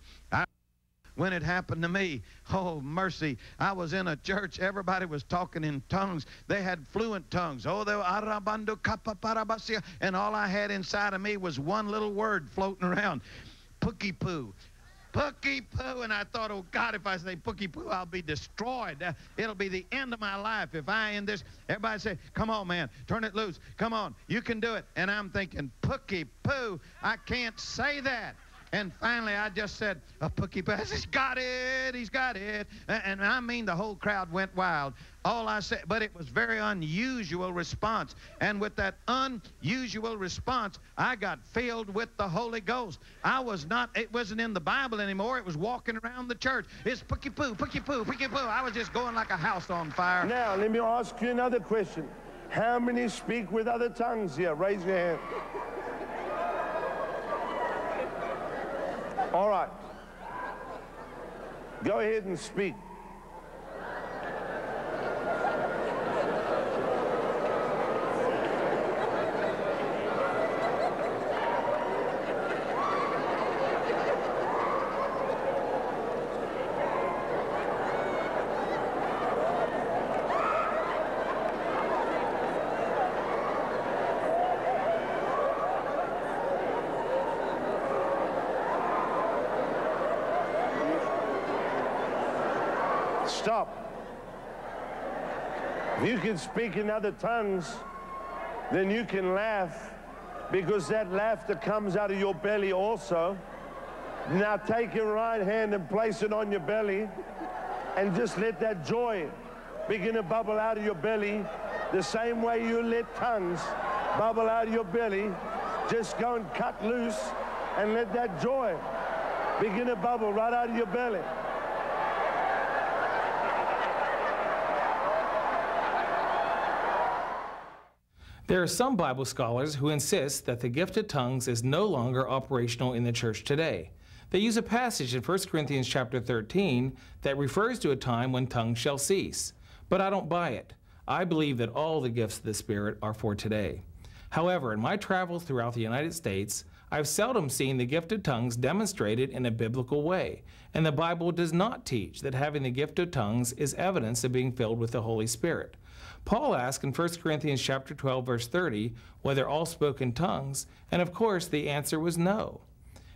When it happened to me, oh mercy, I was in a church, everybody was talking in tongues. They had fluent tongues. Oh, they were arabando kapaparabasia, and all I had inside of me was one little word floating around. Pookie poo. Pookie poo. And I thought, oh God, if I say pookie poo, I'll be destroyed. Uh, it'll be the end of my life if I end this. Everybody say, come on, man, turn it loose. Come on, you can do it. And I'm thinking, pookie poo, I can't say that. And finally, I just said, a pookie pass. He's got it. He's got it. And, and I mean, the whole crowd went wild. All I said, but it was very unusual response. And with that unusual response, I got filled with the Holy Ghost. I was not, it wasn't in the Bible anymore. It was walking around the church. It's pookie poo, pookie poo, pookie poo. I was just going like a house on fire. Now, let me ask you another question. How many speak with other tongues here? Raise your hand. All right. Go ahead and speak. Stop. If you can speak in other tongues, then you can laugh because that laughter comes out of your belly also. Now take your right hand and place it on your belly and just let that joy begin to bubble out of your belly the same way you let tongues bubble out of your belly. Just go and cut loose and let that joy begin to bubble right out of your belly. There are some Bible scholars who insist that the gift of tongues is no longer operational in the church today. They use a passage in 1 Corinthians chapter 13 that refers to a time when tongues shall cease. But I don't buy it. I believe that all the gifts of the Spirit are for today. However, in my travels throughout the United States, I've seldom seen the gift of tongues demonstrated in a biblical way, and the Bible does not teach that having the gift of tongues is evidence of being filled with the Holy Spirit. Paul asked in 1 Corinthians chapter 12 verse 30 whether all spoke in tongues, and of course the answer was no.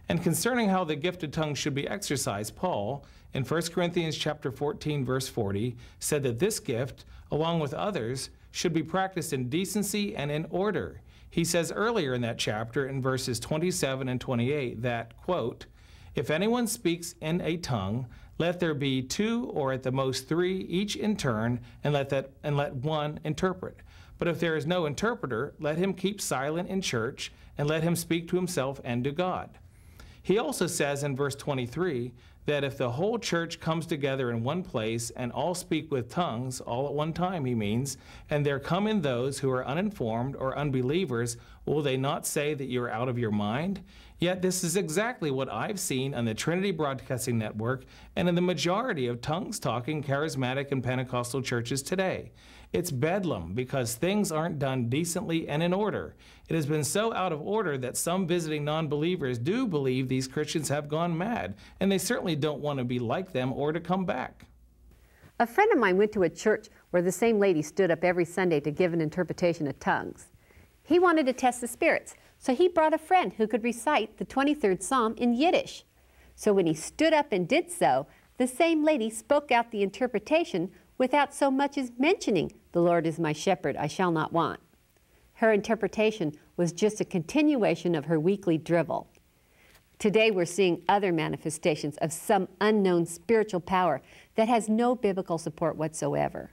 And concerning how the gift of tongues should be exercised, Paul, in 1 Corinthians chapter 14 verse 40, said that this gift, along with others, should be practiced in decency and in order. He says earlier in that chapter in verses 27 and 28 that, quote, if anyone speaks in a tongue, let there be two or at the most three, each in turn, and let that and let one interpret. But if there is no interpreter, let him keep silent in church, and let him speak to himself and to God. He also says in verse 23 that if the whole church comes together in one place and all speak with tongues, all at one time, he means, and there come in those who are uninformed or unbelievers, will they not say that you are out of your mind? Yet this is exactly what I've seen on the Trinity Broadcasting Network and in the majority of tongues talking charismatic and Pentecostal churches today. It's bedlam because things aren't done decently and in order. It has been so out of order that some visiting non believers do believe these Christians have gone mad, and they certainly don't want to be like them or to come back. A friend of mine went to a church where the same lady stood up every Sunday to give an interpretation of tongues. He wanted to test the spirits, so he brought a friend who could recite the 23rd Psalm in Yiddish. So when he stood up and did so, the same lady spoke out the interpretation without so much as mentioning, The Lord is my shepherd, I shall not want. Her interpretation was just a continuation of her weekly drivel. Today we're seeing other manifestations of some unknown spiritual power that has no biblical support whatsoever.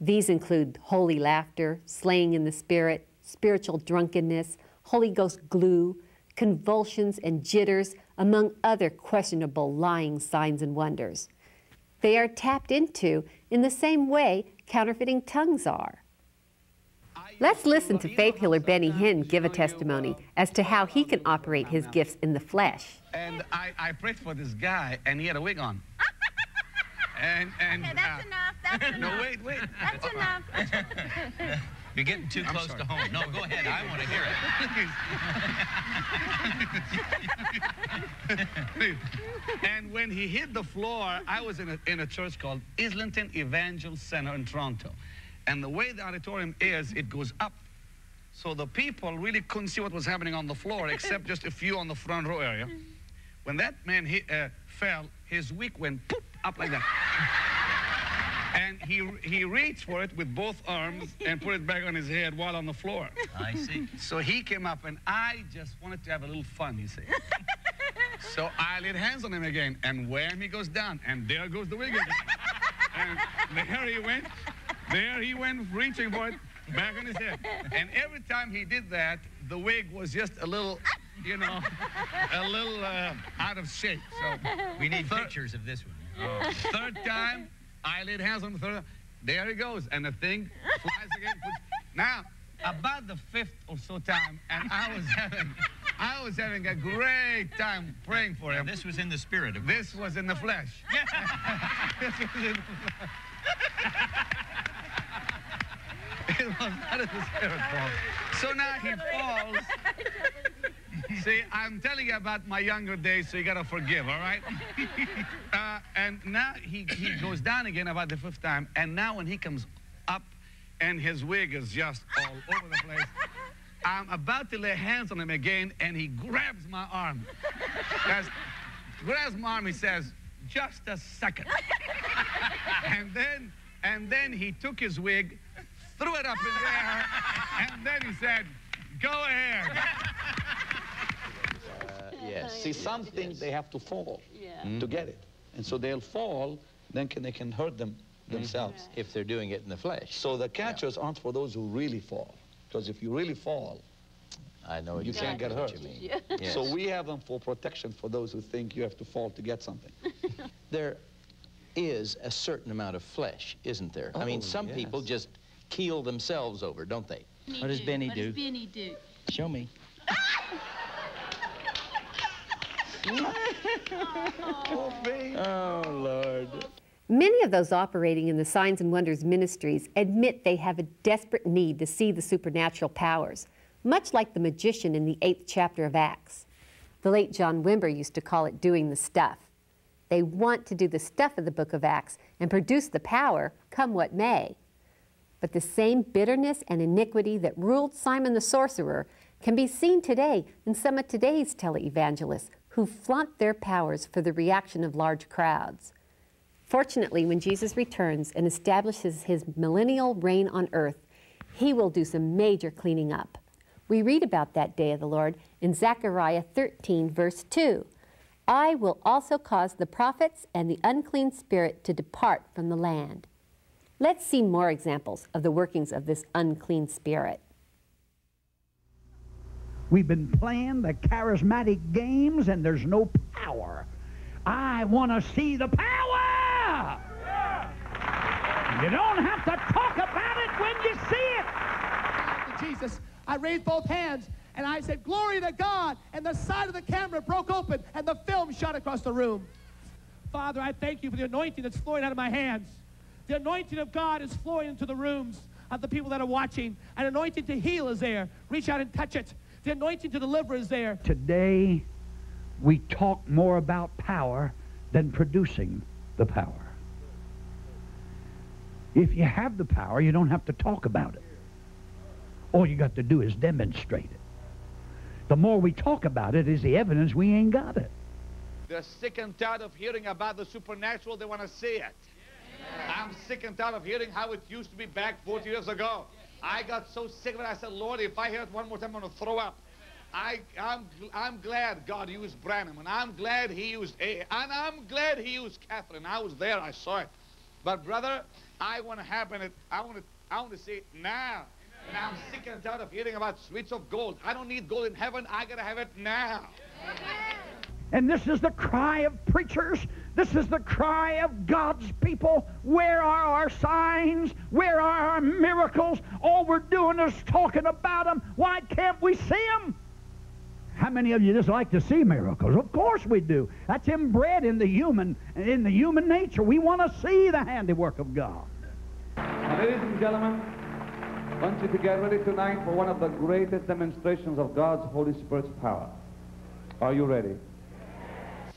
These include holy laughter, slaying in the spirit, spiritual drunkenness, Holy Ghost glue, convulsions, and jitters, among other questionable lying signs and wonders. They are tapped into in the same way counterfeiting tongues are. Let's listen to faith healer Benny Hinn give a testimony as to how he can operate his gifts in the flesh. And I, I prayed for this guy, and he had a wig on. <laughs> and and Okay, that's uh, enough. That's <laughs> no, enough. wait, wait. That's enough. <laughs> You're getting too close to home. No, go ahead. I want to hear it. <laughs> and when he hit the floor, I was in a, in a church called Islington Evangel Center in Toronto. And the way the auditorium is, it goes up. So the people really couldn't see what was happening on the floor, except just a few on the front row area. When that man hit, uh, fell, his wig went poop up like that. And he, he reached for it with both arms and put it back on his head while on the floor. I see. So he came up and I just wanted to have a little fun, he said. <laughs> so I laid hands on him again and wham, he goes down and there goes the wig again. and there he went, there he went reaching for it back on his head. And every time he did that, the wig was just a little, you know, a little uh, out of shape. So We need pictures of this one. Oh. Third time, I laid hands on the third. There he goes, and the thing flies again. Now, about the fifth or so time, and I was having, I was having a great time praying for him. This was in the spirit of This was in the flesh. <laughs> This was in the flesh. <laughs> it was not in the spirit, Paul. So now he falls. <laughs> <laughs> See, I'm telling you about my younger days, so you gotta forgive, all right? <laughs> uh, and now he, he goes down again about the fifth time, and now when he comes up, and his wig is just all over the place, <laughs> I'm about to lay hands on him again, and he grabs my arm. Guys, grabs my arm, he says, just a second. and then, and then he took his wig, threw it up in the air, and then he said, go ahead. Yes. See, some things they have to fall Mm. to get it. And so they'll fall, then can, they can hurt them themselves. If they're doing it in the flesh. So the catchers aren't for those who really fall. Because if you really fall, I know you can't get exactly what hurt. you mean. Yes. So we have them for protection for those who think you have to fall to get something. <laughs> There is a certain amount of flesh, isn't there? I mean, Oh, some people just keel themselves over, don't they? What does Benny do? what do? does Benny do? Show me. Oh, Lord. Many of those operating in the Signs and Wonders ministries admit they have a desperate need to see the supernatural powers, much like the magician in the eighth chapter of Acts. The late John Wimber used to call it doing the stuff. They want to do the stuff of the book of Acts and produce the power, come what may. But the same bitterness and iniquity that ruled Simon the sorcerer can be seen today in some of today's televangelists who flaunt their powers for the reaction of large crowds. Fortunately, when Jesus returns and establishes his millennial reign on earth, he will do some major cleaning up. We read about that day of the Lord in Zechariah 13, verse 2. I will also cause the prophets and the unclean spirit to depart from the land. Let's see more examples of the workings of this unclean spirit. We've been playing the charismatic games and there's no power. I want to see the power. You don't have to talk about it when you see it. to Jesus, I raised both hands and I said, Glory to God. And the side of the camera broke open and the film shot across the room. Father, I thank you for the anointing that's flowing out of my hands. The anointing of God is flowing into the rooms of the people that are watching. An anointing to heal is there. Reach out and touch it. The anointing to deliver is there. Today, we talk more about power than producing the power. If you have the power, you don't have to talk about it. All you got to do is demonstrate it. The more we talk about it is the evidence we ain't got it. They're sick and tired of hearing about the supernatural. They want to see it. I'm sick and tired of hearing how it used to be back 40 years ago. I got so sick of it. I said, Lord, if I hear it one more time, I'm going to throw up. I, I'm, I'm glad God used Branham, and I'm glad he used A, and I'm glad he used Kathryn. I was there. I saw it. But brother, I want to happen it. I want to. I want to see it now. And I'm sick and tired of hearing about sweets of gold. I don't need gold in heaven. I gotta have it now. And this is the cry of preachers. This is the cry of God's people. Where are our signs? Where are our miracles? All we're doing is talking about them. Why can't we see them? How many of you just like to see miracles? Of course we do. That's inbred in the human in the human nature. We want to see the handiwork of God. Ladies and gentlemen, I want you to get ready tonight for one of the greatest demonstrations of God's Holy Spirit's power. Are you ready?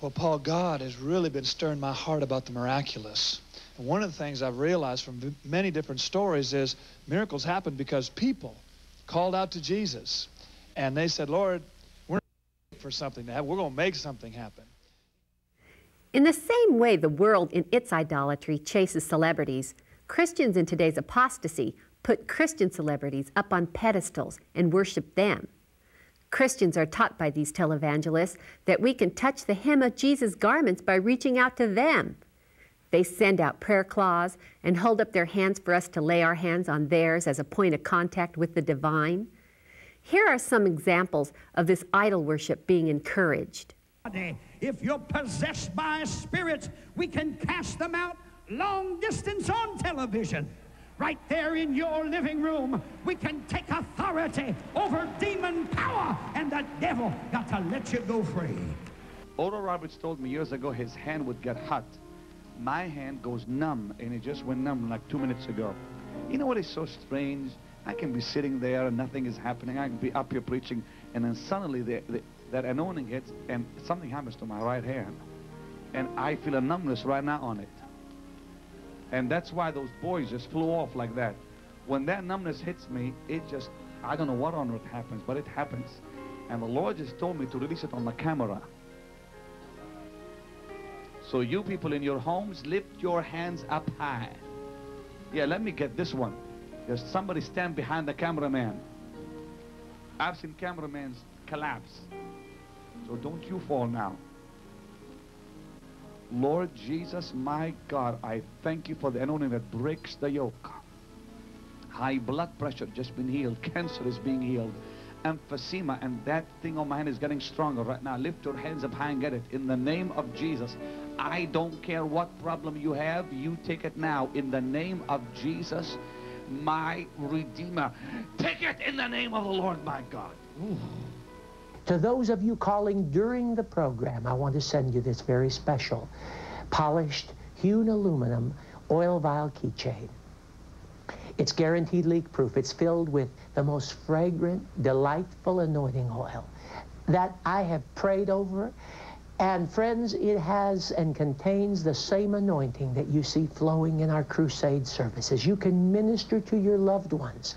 Well, Paul, God has really been stirring my heart about the miraculous. And one of the things I've realized from many different stories is miracles happen because people called out to Jesus and they said, Lord, we're for something to happen. We're going to make something happen. In the same way the world in its idolatry chases celebrities, Christians in today's apostasy put Christian celebrities up on pedestals and worship them. Christians are taught by these televangelists that we can touch the hem of Jesus' garments by reaching out to them. They send out prayer claws and hold up their hands for us to lay our hands on theirs as a point of contact with the divine. Here are some examples of this idol worship being encouraged. If you're possessed by spirits, we can cast them out long distance on television. Right there in your living room, we can take authority over demon power, and the devil got to let you go free. Oral Roberts told me years ago his hand would get hot. My hand goes numb, and it just went numb like two minutes ago. You know what is so strange? I can be sitting there and nothing is happening. I can be up here preaching, and then suddenly the, the, that anointing hits, and something happens to my right hand. And I feel a numbness right now on it. And that's why those boys just flew off like that. When that numbness hits me, it just, I don't know what on earth happens, but it happens. And the Lord just told me to release it on the camera. So you people in your homes, lift your hands up high. Yeah, let me get this one. There's somebody stand behind the cameraman. I've seen cameramen collapse. So don't you fall now. Lord Jesus, my God, I thank you for the anointing that breaks the yoke. High blood pressure just been healed. <laughs> Cancer is being healed. Emphysema and that thing on my hand is getting stronger right now. Lift your hands up high and get it. In the name of Jesus. I don't care what problem you have. You take it now. In the name of Jesus, my Redeemer. Take it in the name of the Lord, my God. Ooh. To those of you calling during the program, I want to send you this very special polished hewn aluminum oil vial keychain. It's guaranteed leak proof. It's filled with the most fragrant, delightful anointing oil that I have prayed over. And friends, it has and contains the same anointing that you see flowing in our crusade services. You can minister to your loved ones.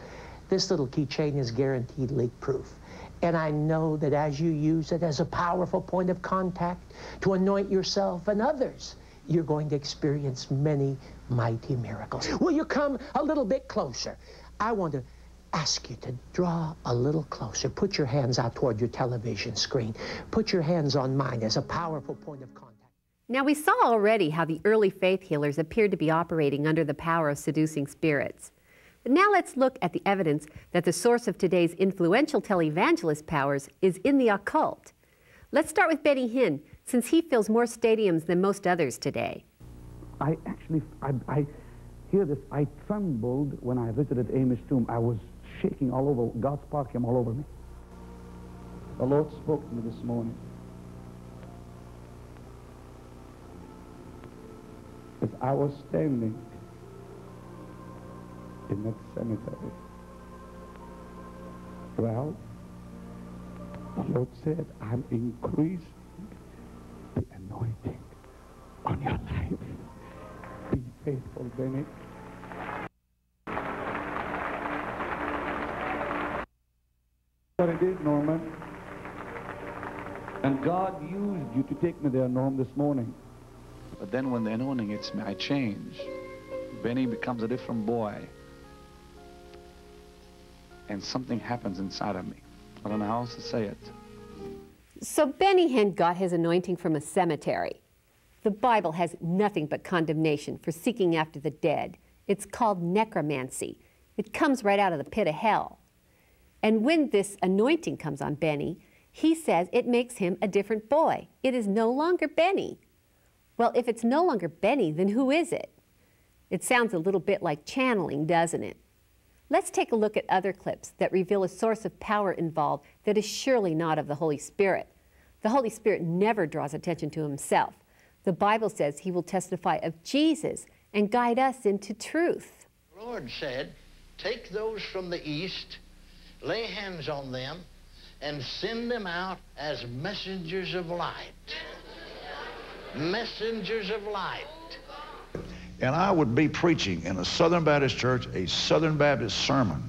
This little keychain is guaranteed leak proof. And I know that as you use it as a powerful point of contact to anoint yourself and others, you're going to experience many mighty miracles. Will you come a little bit closer? I want to ask you to draw a little closer. Put your hands out toward your television screen. Put your hands on mine as a powerful point of contact. Now, we saw already how the early faith healers appeared to be operating under the power of seducing spirits. But now let's look at the evidence that the source of today's influential televangelist powers is in the occult. Let's start with Benny Hinn, since he fills more stadiums than most others today. I actually, I, I hear this. I trembled when I visited Aimee's tomb. I was shaking all over. God's power came all over me. The Lord spoke to me this morning. As I was standing in that cemetery, well, the Lord said, I'm increasing the anointing on your life. Be faithful, Benny. What did, Norman. And God used you to take me there, Norm, this morning. But then when the anointing hits me, I change. Benny becomes a different boy. And something happens inside of me. I don't know how else to say it. So Benny Hinn got his anointing from a cemetery. The Bible has nothing but condemnation for seeking after the dead. It's called necromancy. It comes right out of the pit of hell. And when this anointing comes on Benny, he says it makes him a different boy. It is no longer Benny. Well, if it's no longer Benny, then who is it? It sounds a little bit like channeling, doesn't it? Let's take a look at other clips that reveal a source of power involved that is surely not of the Holy Spirit. The Holy Spirit never draws attention to himself. The Bible says he will testify of Jesus and guide us into truth. The Lord said, Take those from the east, lay hands on them, and send them out as messengers of light. <laughs> Messengers of light. And I would be preaching in a Southern Baptist church, a Southern Baptist sermon,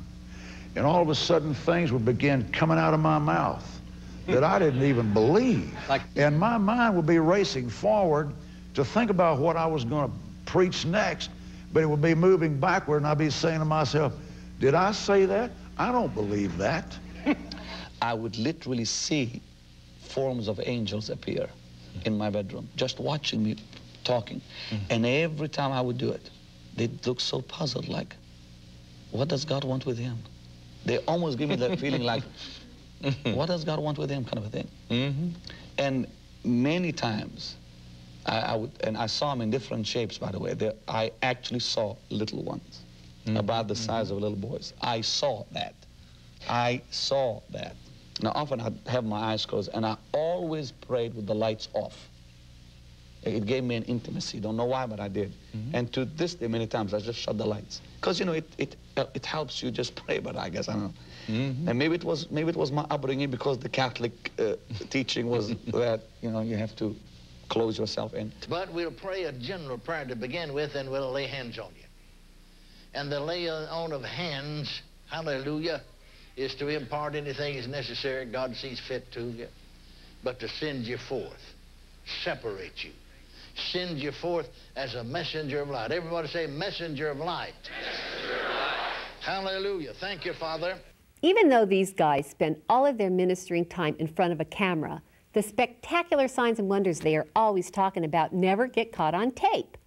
and all of a sudden things would begin coming out of my mouth that I didn't even believe. <laughs> Like, and my mind would be racing forward to think about what I was going to preach next, but it would be moving backward, and I'd be saying to myself, did I say that? I don't believe that. <laughs> I would literally see forms of angels appear in my bedroom, just watching me talking. Mm-hmm. And every time I would do it, they'd look so puzzled, like, what does God want with him? They almost give me that feeling like, <laughs> what does God want with him kind of a thing. Mm-hmm. And many times, I, I would, and I saw them in different shapes, by the way. There, I actually saw little ones, mm-hmm. about the mm-hmm. size of little boys. I saw that. I saw that. Now, often I'd have my eyes closed, and I always prayed with the lights off. It gave me an intimacy. Don't know why, but I did. And to this day, many times, I just shut the lights. Because, you know, it, it, uh, it helps you just pray, but I guess, I don't know. And maybe it was maybe it was my upbringing because the Catholic uh, <laughs> teaching was <laughs> that, you know, you have to close yourself in. But we'll pray a general prayer to begin with, and we'll lay hands on you. And the laying on of hands, hallelujah, is to impart anything is necessary God sees fit to you, but to send you forth, separate you, sends you forth as a messenger of light. Everybody say, messenger of light. Hallelujah. Thank you, Father. Even though these guys spend all of their ministering time in front of a camera, the spectacular signs and wonders they are always talking about never get caught on tape.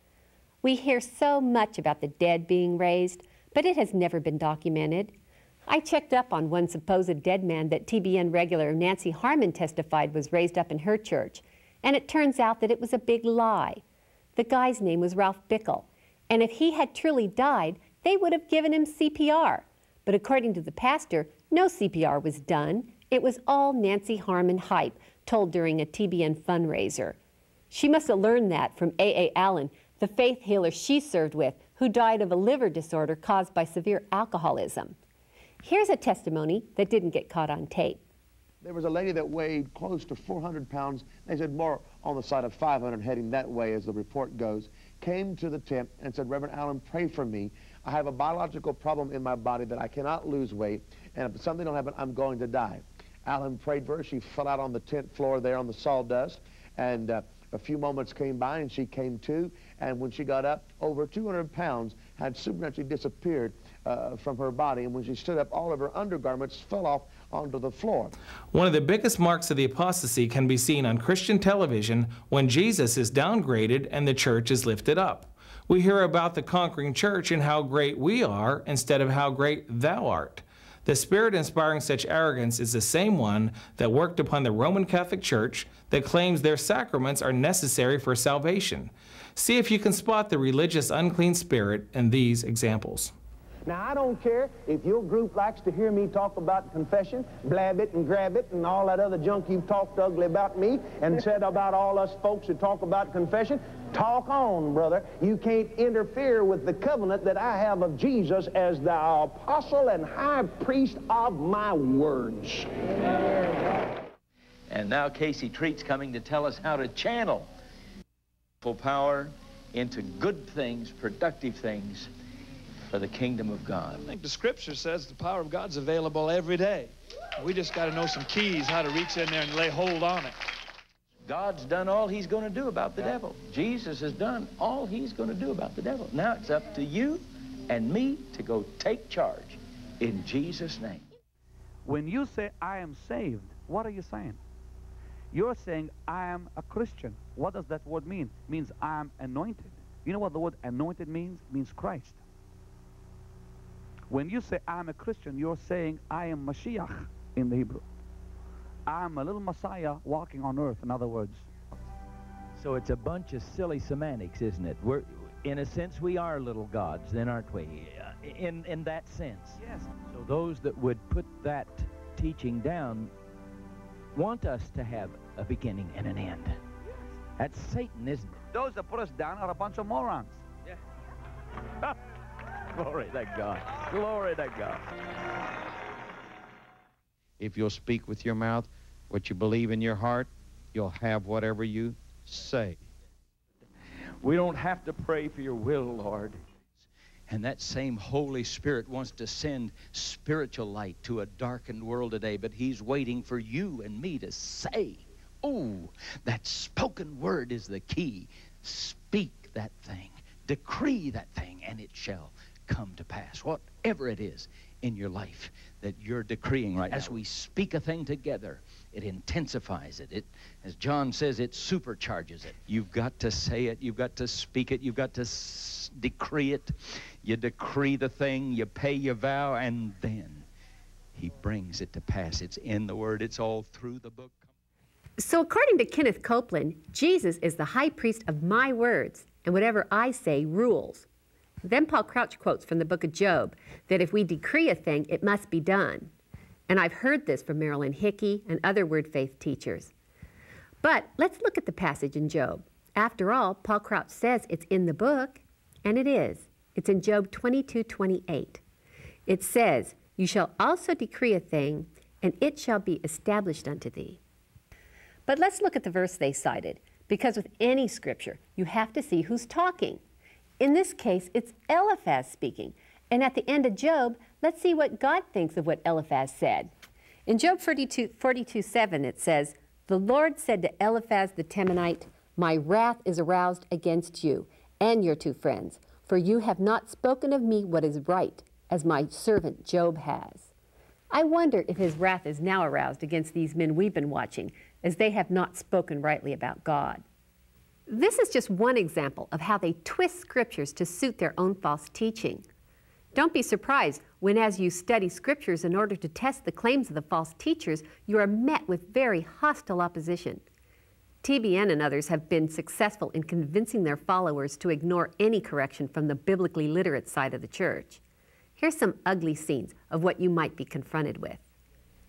We hear so much about the dead being raised, but it has never been documented. I checked up on one supposed dead man that TBN regular Nancy Harmon testified was raised up in her church, and it turns out that it was a big lie. The guy's name was Ralph Bickle, and if he had truly died, they would have given him CPR. But according to the pastor, no CPR was done. It was all Nancy Harmon hype told during a TBN fundraiser. She must have learned that from A.A. Allen, the faith healer she served with, who died of a liver disorder caused by severe alcoholism. Here's a testimony that didn't get caught on tape. There was a lady that weighed close to 400 pounds. They said more on the side of 500 heading that way as the report goes. Came to the tent and said, Reverend Allen, pray for me. I have a biological problem in my body that I cannot lose weight, and if something don't happen, I'm going to die. Allen prayed for her. She fell out on the tent floor there on the sawdust, and uh, a few moments came by, and she came to, and when she got up, over 200 pounds had supernaturally disappeared uh, from her body, and when she stood up, all of her undergarments fell off onto the floor. One of the biggest marks of the apostasy can be seen on Christian television when Jesus is downgraded and the church is lifted up. We hear about the conquering church and how great we are instead of how great thou art. The spirit inspiring such arrogance is the same one that worked upon the Roman Catholic Church that claims their sacraments are necessary for salvation. See if you can spot the religious unclean spirit in these examples. Now, I don't care if your group likes to hear me talk about confession, blab it and grab it and all that other junk you've talked ugly about me and said about all us folks who talk about confession. Talk on, brother. You can't interfere with the covenant that I have of Jesus as the apostle and high priest of my words. And now Casey Treat's coming to tell us how to channel full power into good things, productive things for the kingdom of God. I think the scripture says the power of God's available every day. We just got to know some keys, how to reach in there and lay hold on it. God's done all he's going to do about the devil. Jesus has done all he's going to do about the devil. Now it's up to you and me to go take charge in Jesus' name. When you say, I am saved, what are you saying? You're saying, I am a Christian. What does that word mean? It means I am anointed. You know what the word anointed means? It means Christ. When you say, I'm a Christian, you're saying, I am Mashiach in the Hebrew. I'm a little Messiah walking on earth, in other words. So it's a bunch of silly semantics, isn't it? We're, in a sense, we are little gods, then, aren't we? In, in that sense. Yes. So those that would put that teaching down want us to have a beginning and an end. Yes. That's Satan, isn't it? Those that put us down are a bunch of morons. <laughs> <laughs> Glory to God. Glory to God. If you'll speak with your mouth what you believe in your heart, you'll have whatever you say. We don't have to pray for your will, Lord. And that same Holy Spirit wants to send spiritual light to a darkened world today, but He's waiting for you and me to say, Oh, that spoken word is the key. Speak that thing, decree that thing, and it shall come to pass. Whatever it is in your life that you're decreeing right as we speak a thing together it intensifies it. It as john says it supercharges it. You've got to say it. You've got to speak it. You've got to s- decree it. You decree the thing you pay your vow and then he brings it to pass. It's in the word. It's all through the book. So, according to Kenneth Copeland, Jesus is the high priest of my words, and whatever I say rules. Then Paul Crouch quotes from the book of Job that if we decree a thing, it must be done. And I've heard this from Marilyn Hickey and other word faith teachers. But let's look at the passage in Job. After all, Paul Crouch says it's in the book, and it is. It's in Job 22 28. It says, You shall also decree a thing, and it shall be established unto thee. But let's look at the verse they cited, because with any scripture, you have to see who's talking. In this case, it's Eliphaz speaking. And at the end of Job, let's see what God thinks of what Eliphaz said. In Job 42, 42 7, it says, The Lord said to Eliphaz the Temanite, My wrath is aroused against you and your two friends, for you have not spoken of me what is right, as my servant Job has. I wonder if his wrath is now aroused against these men we've been watching, as they have not spoken rightly about God. This is just one example of how they twist scriptures to suit their own false teaching. Don't be surprised when, as you study scriptures in order to test the claims of the false teachers, you are met with very hostile opposition. TBN and others have been successful in convincing their followers to ignore any correction from the biblically literate side of the church. Here's some ugly scenes of what you might be confronted with.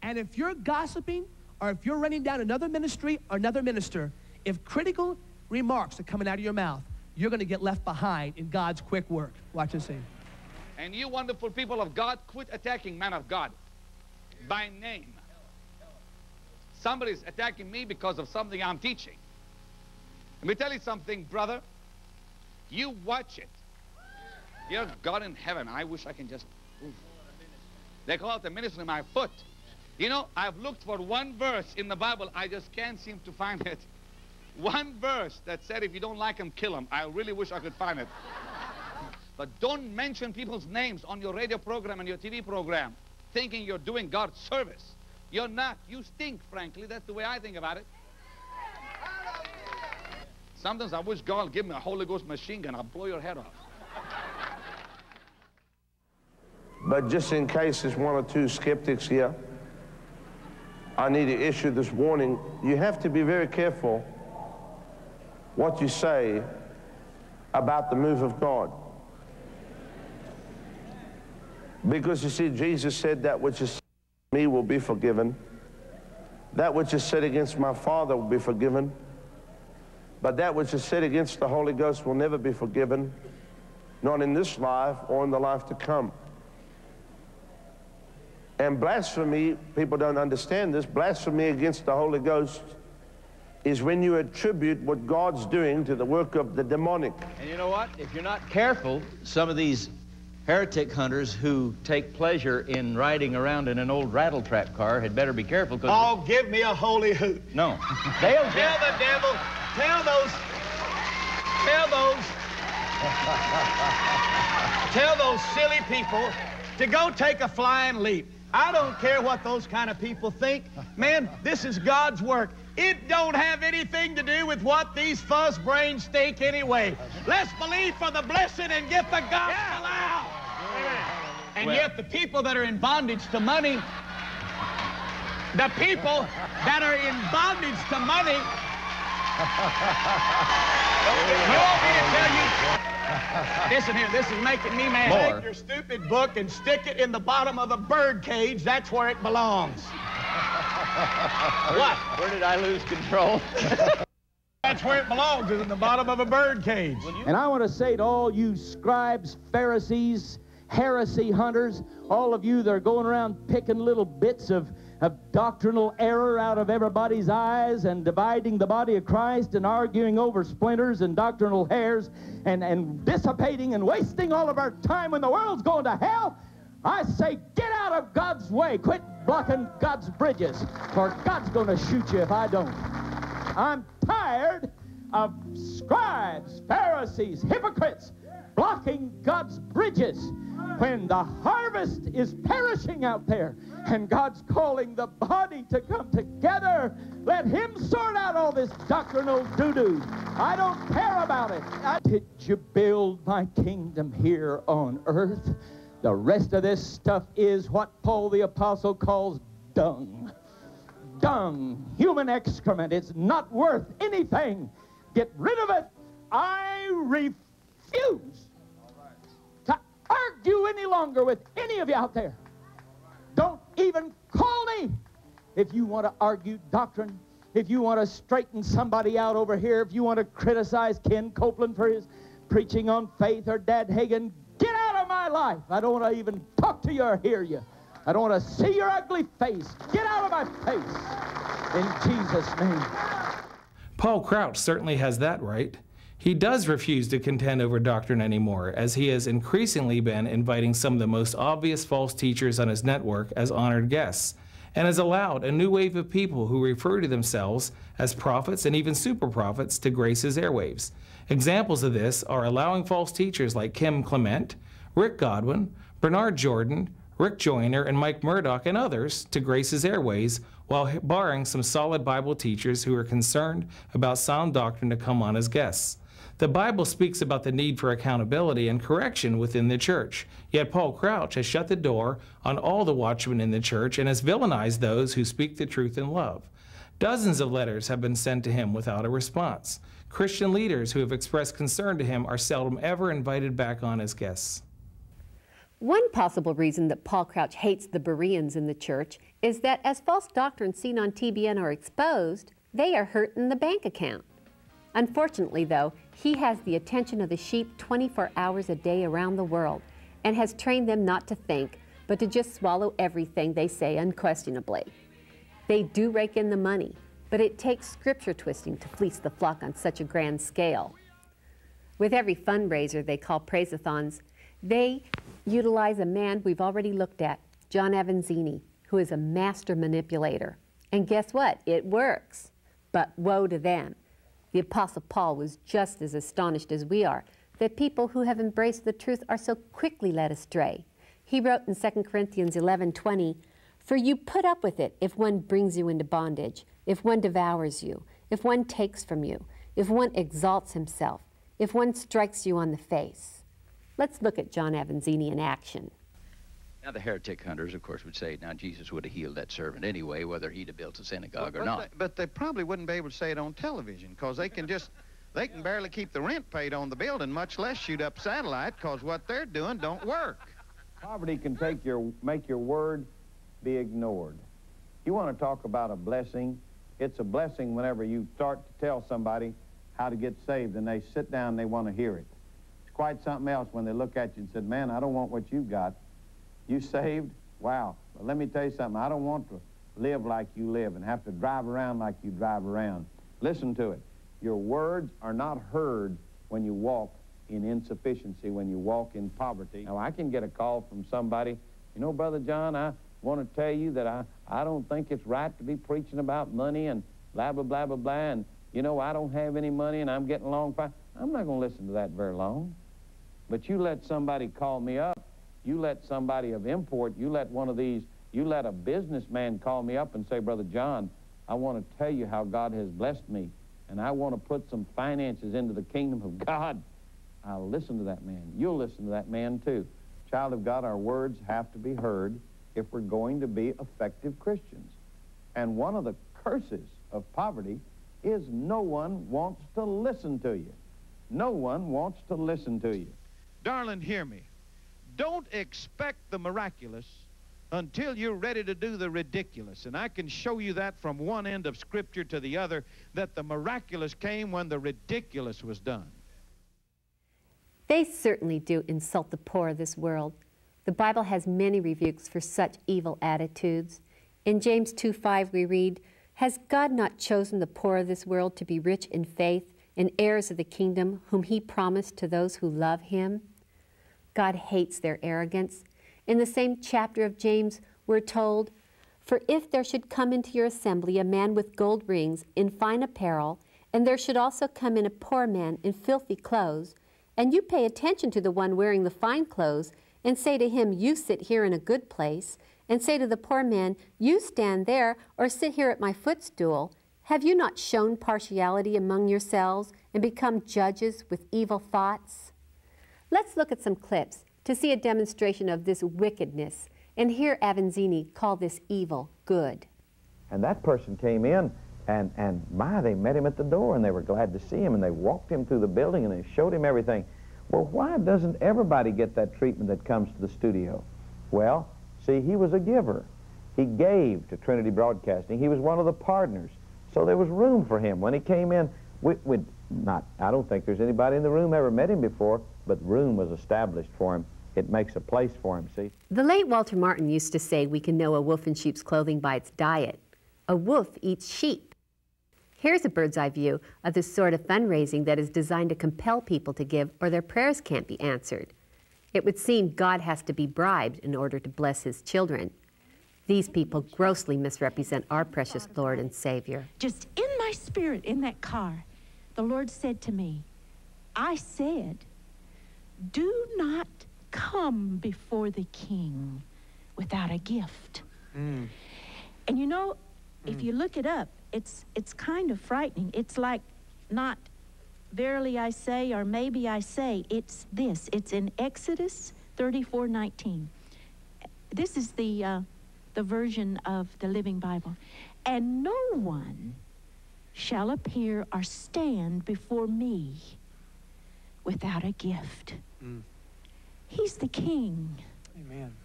And if you're gossiping or if you're running down another ministry or another minister, if critical remarks are coming out of your mouth, you're going to get left behind in God's quick work. Watch this scene. And you wonderful people of God, quit attacking man of God by name. Somebody's attacking me because of something I'm teaching. Let me tell you something, brother. You watch it. Dear God in heaven, I wish I can just. Oof. They call it the ministry my foot. You know, I've looked for one verse in the Bible. I just can't seem to find it. One verse that said, if you don't like them, kill them. I really wish I could find it. but don't mention people's names on your radio program and your TV program thinking you're doing God's service. You're not. You stink, frankly. That's the way I think about it. Sometimes I wish God would give me a Holy Ghost machine gun. I'll blow your head off. But just in case there's one or two skeptics here, I need to issue this warning. You have to be very careful what you say about the move of God. Because you see, Jesus said that which is me will be forgiven. That which is said against my Father will be forgiven. But that which is said against the Holy Ghost will never be forgiven, not in this life or in the life to come. And blasphemy, people don't understand this, blasphemy against the Holy Ghost is when you attribute what God's doing to the work of the demonic. And you know what? If you're not careful, some of these heretic hunters who take pleasure in riding around in an old rattletrap car had better be careful because... Oh, give me a holy hoot. No. <laughs> They'll tell the devil, tell those, tell those, tell those silly people to go take a flying leap. I don't care what those kind of people think. Man, this is God's work. It don't have anything to do with what these fuzz brains think anyway. Let's believe for the blessing and get the gospel out. And Well- yet the people that are in bondage to money, the people that are in bondage to money, you want me to tell you? Listen here, this is making me mad. More. Take your stupid book and stick it in the bottom of a bird cage. That's where it belongs. What? Where did I lose control? <laughs> That's where it belongs, is in the bottom of a bird cage. And I want to say to all you scribes, Pharisees, heresy hunters, all of you that are going around picking little bits of, of doctrinal error out of everybody's eyes and dividing the body of Christ and arguing over splinters and doctrinal hairs and, and dissipating and wasting all of our time when the world's going to hell, I say get out of God's way. Quit blocking God's bridges, for God's going to shoot you if I don't. I'm tired of scribes, Pharisees, hypocrites blocking God's bridges when the harvest is perishing out there and God's calling the body to come together. Let Him sort out all this doctrinal doo doo. I don't care about it. I, did you build my kingdom here on earth? The rest of this stuff is what Paul the Apostle calls dung dung, human excrement. It's not worth anything. Get rid of it. I refuse to argue any longer with any of you out there. Don't even call me if you want to argue doctrine, if you want to straighten somebody out over here, if you want to criticize Ken Copeland for his preaching on faith or Dad Hagin. Of my life. I don't want to even talk to you or hear you. I don't want to see your ugly face. Get out of my face. In Jesus' name. Paul Crouch certainly has that right. He does refuse to contend over doctrine anymore, as he has increasingly been inviting some of the most obvious false teachers on his network as honored guests. and has allowed a new wave of people who refer to themselves as prophets and even super prophets to grace his airwaves. Examples of this are allowing false teachers like Kim Clement, Rick Godwin, Bernard Jordan, Rick Joyner, and Mike Murdock, and others to grace his airways while barring some solid Bible teachers who are concerned about sound doctrine to come on as guests. The Bible speaks about the need for accountability and correction within the church. Yet Paul Crouch has shut the door on all the watchmen in the church and has villainized those who speak the truth in love. Dozens of letters have been sent to him without a response. Christian leaders who have expressed concern to him are seldom ever invited back on as guests. One possible reason that Paul Crouch hates the Bereans in the church is that as false doctrines seen on TBN are exposed, they are hurting the bank account. Unfortunately, though, he has the attention of the sheep 24 hours a day around the world and has trained them not to think, but to just swallow everything they say unquestionably. They do rake in the money, but it takes scripture twisting to fleece the flock on such a grand scale. With every fundraiser they call Praiseathons, they utilize a man we've already looked at, John Avanzini, who is a master manipulator. And guess what? It works. But woe to them. The Apostle Paul was just as astonished as we are that people who have embraced the truth are so quickly led astray. He wrote in 2 Corinthians 11:20, "For you put up with it if one brings you into bondage, if one devours you, if one takes from you, if one exalts himself, if one strikes you on the face." Let's look at John Avanzini in action. Now, the heretic hunters, of course, would say, now, Jesus would have healed that servant anyway, whether he'd have built a synagogue but, or not. They, but they probably wouldn't be able to say it on television because they can just, they can barely keep the rent paid on the building, much less shoot up satellite because what they're doing don't work. Poverty can take your, make your word be ignored. You want to talk about a blessing? It's a blessing whenever you start to tell somebody how to get saved and they sit down and they want to hear it. Quite something else when they look at you and said, man, I don't want what you've got. You saved? Wow. But let me tell you something. I don't want to live like you live and have to drive around like you drive around. Listen to it. Your words are not heard when you walk in insufficiency, when you walk in poverty. Now, I can get a call from somebody, you know, Brother John, I want to tell you that I, I don't think it's right to be preaching about money and blah, blah, blah, blah, blah, and, you know, I don't have any money and I'm getting along fine. I'm not going to listen to that very long. But you let somebody call me up you let somebody of import, you let one of these, you let a businessman call me up and say, Brother John, I want to tell you how God has blessed me, and I want to put some finances into the kingdom of God. I'll listen to that man. You'll listen to that man too. Child of God, our words have to be heard if we're going to be effective Christians. And one of the curses of poverty is no one wants to listen to you. No one wants to listen to you. Darling, hear me. Don't expect the miraculous until you're ready to do the ridiculous. And I can show you that from one end of Scripture to the other, that the miraculous came when the ridiculous was done. They certainly do insult the poor of this world. The Bible has many rebukes for such evil attitudes. In James 2 5, we read, Has God not chosen the poor of this world to be rich in faith and heirs of the kingdom, whom he promised to those who love him? God hates their arrogance. In the same chapter of James, we're told, For if there should come into your assembly a man with gold rings in fine apparel, and there should also come in a poor man in filthy clothes, and you pay attention to the one wearing the fine clothes, and say to him, You sit here in a good place, and say to the poor man, You stand there, or sit here at my footstool, have you not shown partiality among yourselves, and become judges with evil thoughts? Let's look at some clips to see a demonstration of this wickedness and hear Avanzini call this evil good. And that person came in and, and my, they met him at the door and they were glad to see him and they walked him through the building and they showed him everything. Well, why doesn't everybody get that treatment that comes to the studio? Well, see, he was a giver. He gave to Trinity Broadcasting. He was one of the partners. So there was room for him. When he came in, we, we not, I don't think there's anybody in the room ever met him before, but room was established for him. It makes a place for him, see? The late Walter Martin used to say we can know a wolf in sheep's clothing by its diet. A wolf eats sheep. Here's a bird's eye view of the sort of fundraising that is designed to compel people to give or their prayers can't be answered. It would seem God has to be bribed in order to bless his children. These people grossly misrepresent our precious Lord and Savior. Just in my spirit in that car, the Lord said to me, I said, do not come before the king without a gift. Mm. And you know, if Mm. you look it up, it's it's kind of frightening. It's like not verily I say or maybe I say. It's this. It's in Exodus 34:19. This is the uh, the version of the Living Bible. And no one shall appear or stand before me without a gift. Mm. He's the king. Amen.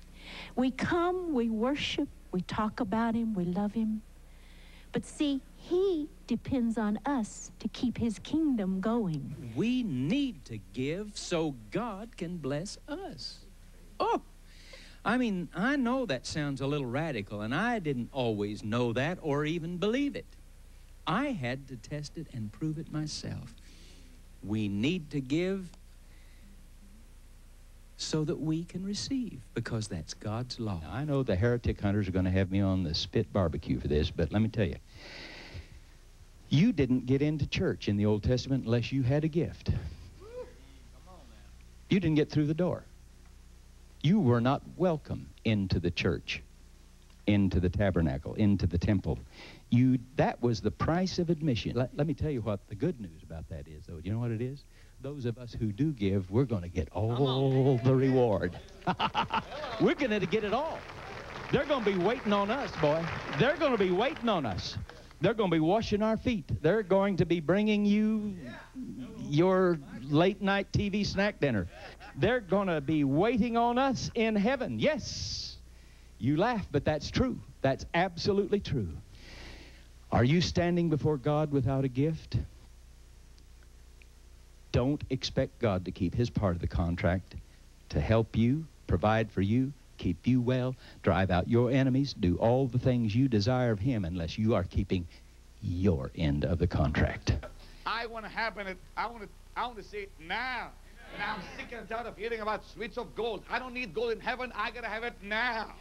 We come, we worship, we talk about him, we love him. But see, he depends on us to keep his kingdom going. We need to give so God can bless us. Oh, I mean, I know that sounds a little radical, and I didn't always know that or even believe it. I had to test it and prove it myself. We need to give so that we can receive, because that's God's law. Now, I know the heretic hunters are going to have me on the spit barbecue for this, but let me tell you. You didn't get into church in the Old Testament unless you had a gift. You didn't get through the door. You were not welcome into the church, into the tabernacle, into the temple. You that was the price of admission. Let, let me tell you what the good news about that is, though. Do you know what it is? Those of us who do give, we're going to get all the reward. <laughs> we're going to get it all. They're going to be waiting on us, boy. They're going to be waiting on us. They're going to be washing our feet. They're going to be bringing you your late night TV snack dinner. They're going to be waiting on us in heaven. Yes. You laugh, but that's true. That's absolutely true. Are you standing before God without a gift? Don't expect God to keep his part of the contract to help you, provide for you, keep you well, drive out your enemies, do all the things you desire of him unless you are keeping your end of the contract. I want to happen it. I want to. I want to see it now. And I'm sick and tired of hearing about sweets of gold. I don't need gold in heaven. I gotta have it now.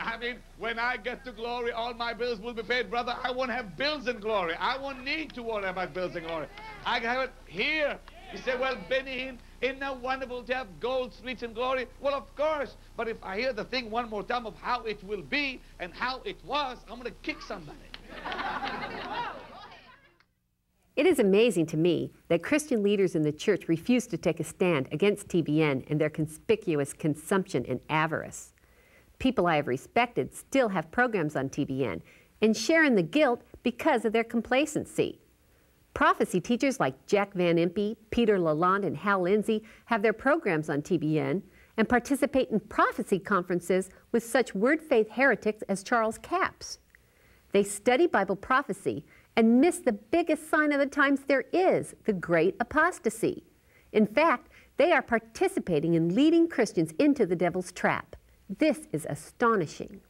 I mean, when I get to glory, all my bills will be paid, brother. I won't have bills in glory. I won't need to worry about bills in glory. I can have it here. You say, well, Benny Hinn, isn't that wonderful to have gold streets in glory? Well, of course. But if I hear the thing one more time of how it will be and how it was, I'm going to kick somebody. It is amazing to me that Christian leaders in the church refuse to take a stand against TBN and their conspicuous consumption and avarice. People I have respected still have programs on TBN and share in the guilt because of their complacency. Prophecy teachers like Jack Van Impe, Peter Lalonde, and Hal Lindsey have their programs on TBN and participate in prophecy conferences with such word faith heretics as Charles Capps. They study Bible prophecy and miss the biggest sign of the times there is the great apostasy. In fact, they are participating in leading Christians into the devil's trap. This is astonishing.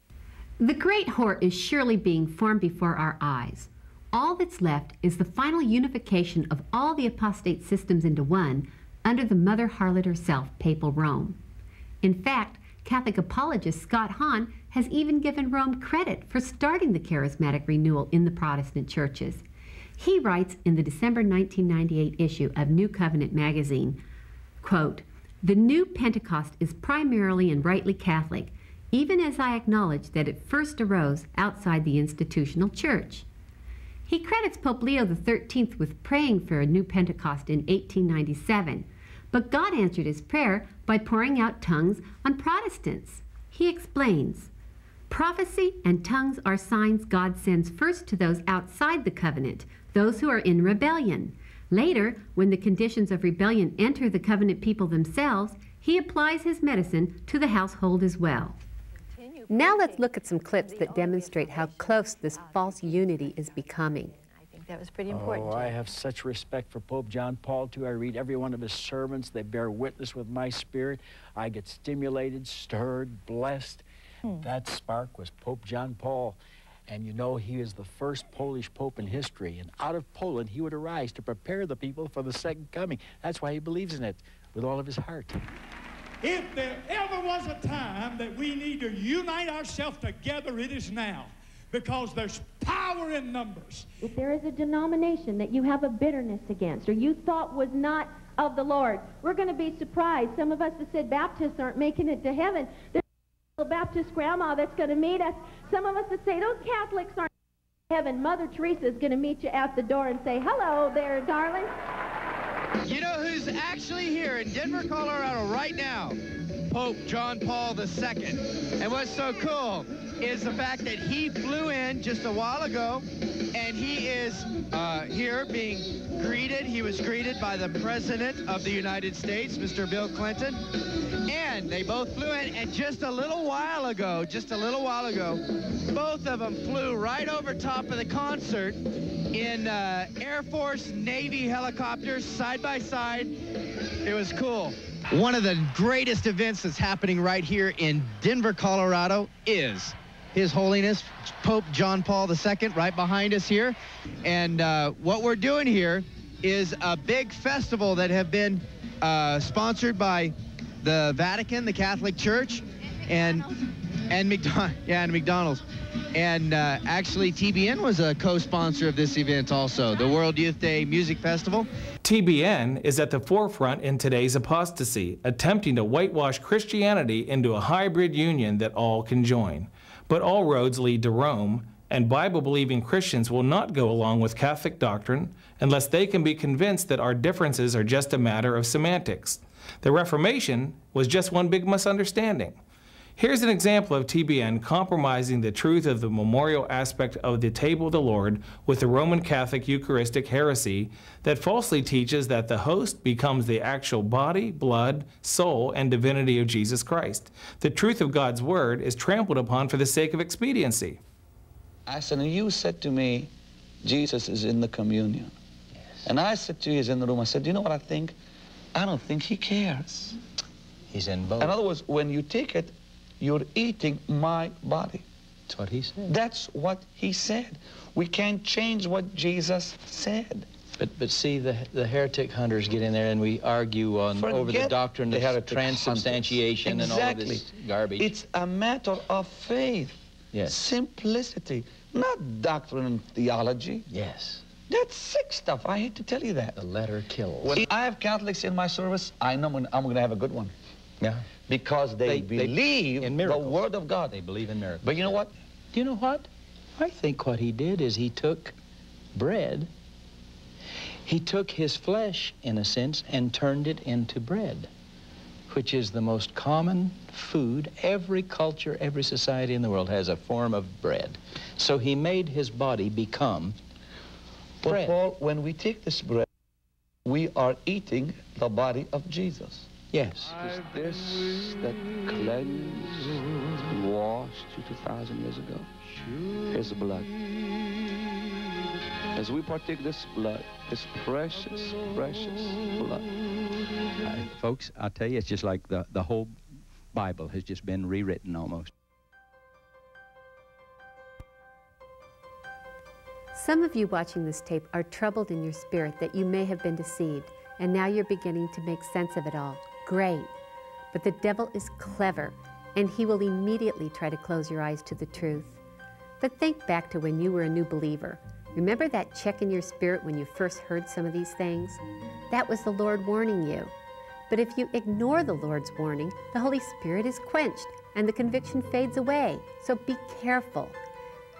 The great whore is surely being formed before our eyes. All that's left is the final unification of all the apostate systems into one under the mother harlot herself, Papal Rome. In fact, Catholic apologist Scott Hahn has even given Rome credit for starting the charismatic renewal in the Protestant churches. He writes in the December 1998 issue of New Covenant magazine, quote, "The new Pentecost is primarily and rightly Catholic, even as I acknowledge that it first arose outside the institutional church." He credits Pope Leo XIII with praying for a new Pentecost in 1897, but God answered his prayer by pouring out tongues on Protestants. He explains Prophecy and tongues are signs God sends first to those outside the covenant, those who are in rebellion. Later, when the conditions of rebellion enter the covenant people themselves, he applies his medicine to the household as well. Now let's look at some clips that demonstrate how close this false unity is becoming. I think that was pretty important. Oh, I have such respect for Pope John Paul II. I read every one of his sermons. They bear witness with my spirit. I get stimulated, stirred, blessed. Hmm. That spark was Pope John Paul. And you know, he is the first Polish pope in history. And out of Poland, he would arise to prepare the people for the second coming. That's why he believes in it with all of his heart. If there ever was a time that we need to unite ourselves together, it is now. Because there's power in numbers. If there is a denomination that you have a bitterness against or you thought was not of the Lord, we're going to be surprised. Some of us that said Baptists aren't making it to heaven. There's a Baptist grandma that's going to meet us. Some of us that say those Catholics aren't heaven. Mother Teresa is going to meet you at the door and say, hello there, darling. You know who's actually here in Denver, Colorado right now? Pope John Paul II. And what's so cool is the fact that he flew in just a while ago and he is uh, here being greeted. He was greeted by the President of the United States, Mr. Bill Clinton. And they both flew in, and just a little while ago, just a little while ago, both of them flew right over top of the concert in uh, Air Force Navy helicopters side by side. It was cool. One of the greatest events that's happening right here in Denver, Colorado is His Holiness Pope John Paul II right behind us here. And uh, what we're doing here is a big festival that have been uh, sponsored by the Vatican, the Catholic Church, and and McDonald, <laughs> yeah, and McDonald's. And uh, actually, TBN was a co-sponsor of this event also, the World Youth Day Music Festival. TBN is at the forefront in today's apostasy, attempting to whitewash Christianity into a hybrid union that all can join. But all roads lead to Rome, and Bible believing Christians will not go along with Catholic doctrine unless they can be convinced that our differences are just a matter of semantics. The Reformation was just one big misunderstanding. Here's an example of TBN compromising the truth of the memorial aspect of the table of the Lord with the Roman Catholic Eucharistic heresy that falsely teaches that the host becomes the actual body, blood, soul, and divinity of Jesus Christ. The truth of God's Word is trampled upon for the sake of expediency. I said, and you said to me, Jesus is in the communion. And I said to you, he's in the room. I said, "Do you know what I think? I don't think he cares. He's in both. In other words, when you take it, you're eating my body. That's what he said. That's what he said. We can't change what Jesus said. But but see, the the heretic hunters get in there and we argue on over the doctrine the of transubstantiation and all of this garbage. It's a matter of faith. Yes. Simplicity, not doctrine and theology. Yes. That's sick stuff. I hate to tell you that. The letter kills. When I have Catholics in my service, I know I'm going to have a good one. Yeah. Because they, They- they- believe in the. Word of God. They believe in miracles. But you know what? Do you know what? I think what he did is he took bread, he took his flesh, in a sense, and turned it into bread, which is the most common food. Every culture, every society in the world has a form of bread. So he made his body become But bread. Paul, when we take this bread, we are eating the body of Jesus. Yes. Is this that cleansed, and washed you 2,000 years ago? His blood. As we partake this blood, this precious, precious blood. Uh, I- folks, I'll tell you, it's just like the, the whole Bible has just been rewritten almost. Some of you watching this tape are troubled in your spirit that you may have been deceived, and now you're beginning to make sense of it all. Great. But the devil is clever, and he will immediately try to close your eyes to the truth. But think back to when you were a new believer. Remember that check in your spirit when you first heard some of these things? That was the Lord warning you. But if you ignore the Lord's warning, the Holy Spirit is quenched and the conviction fades away. So be careful.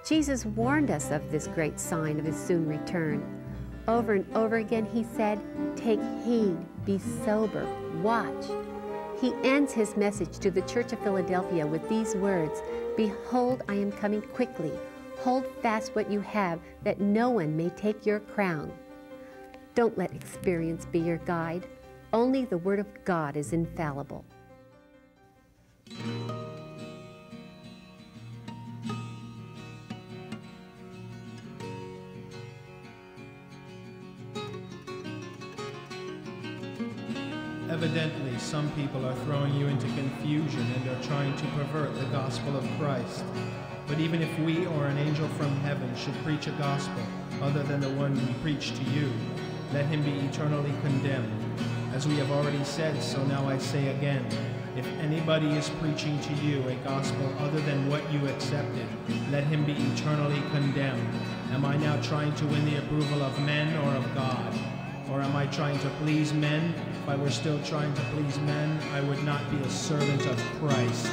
Jesus warned us of this great sign of his soon return. Over and over again, he said, Take heed, be sober, watch. He ends his message to the Church of Philadelphia with these words Behold, I am coming quickly. Hold fast what you have, that no one may take your crown. Don't let experience be your guide. Only the Word of God is infallible. Some people are throwing you into confusion and are trying to pervert the gospel of Christ. But even if we or an angel from heaven should preach a gospel other than the one we preach to you, let him be eternally condemned. As we have already said, so now I say again, If anybody is preaching to you a gospel other than what you accepted, let him be eternally condemned. Am I now trying to win the approval of men or of God? Or am I trying to please men? I were still trying to please men, I would not be a servant of Christ.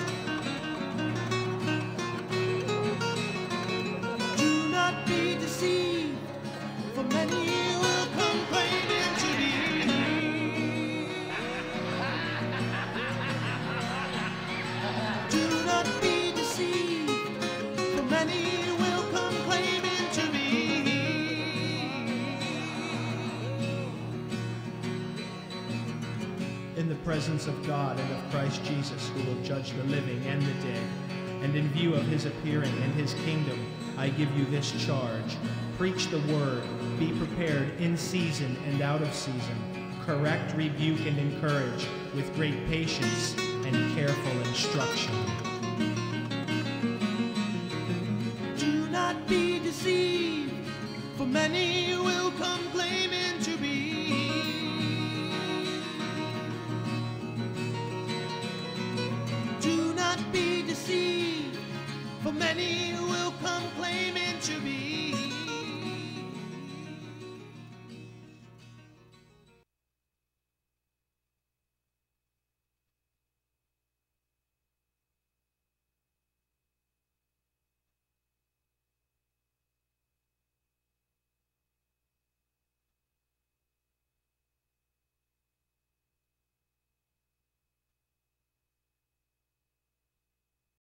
The living and the dead. And in view of his appearing and his kingdom, I give you this charge. Preach the word, be prepared in season and out of season. Correct, rebuke, and encourage with great patience and careful instruction.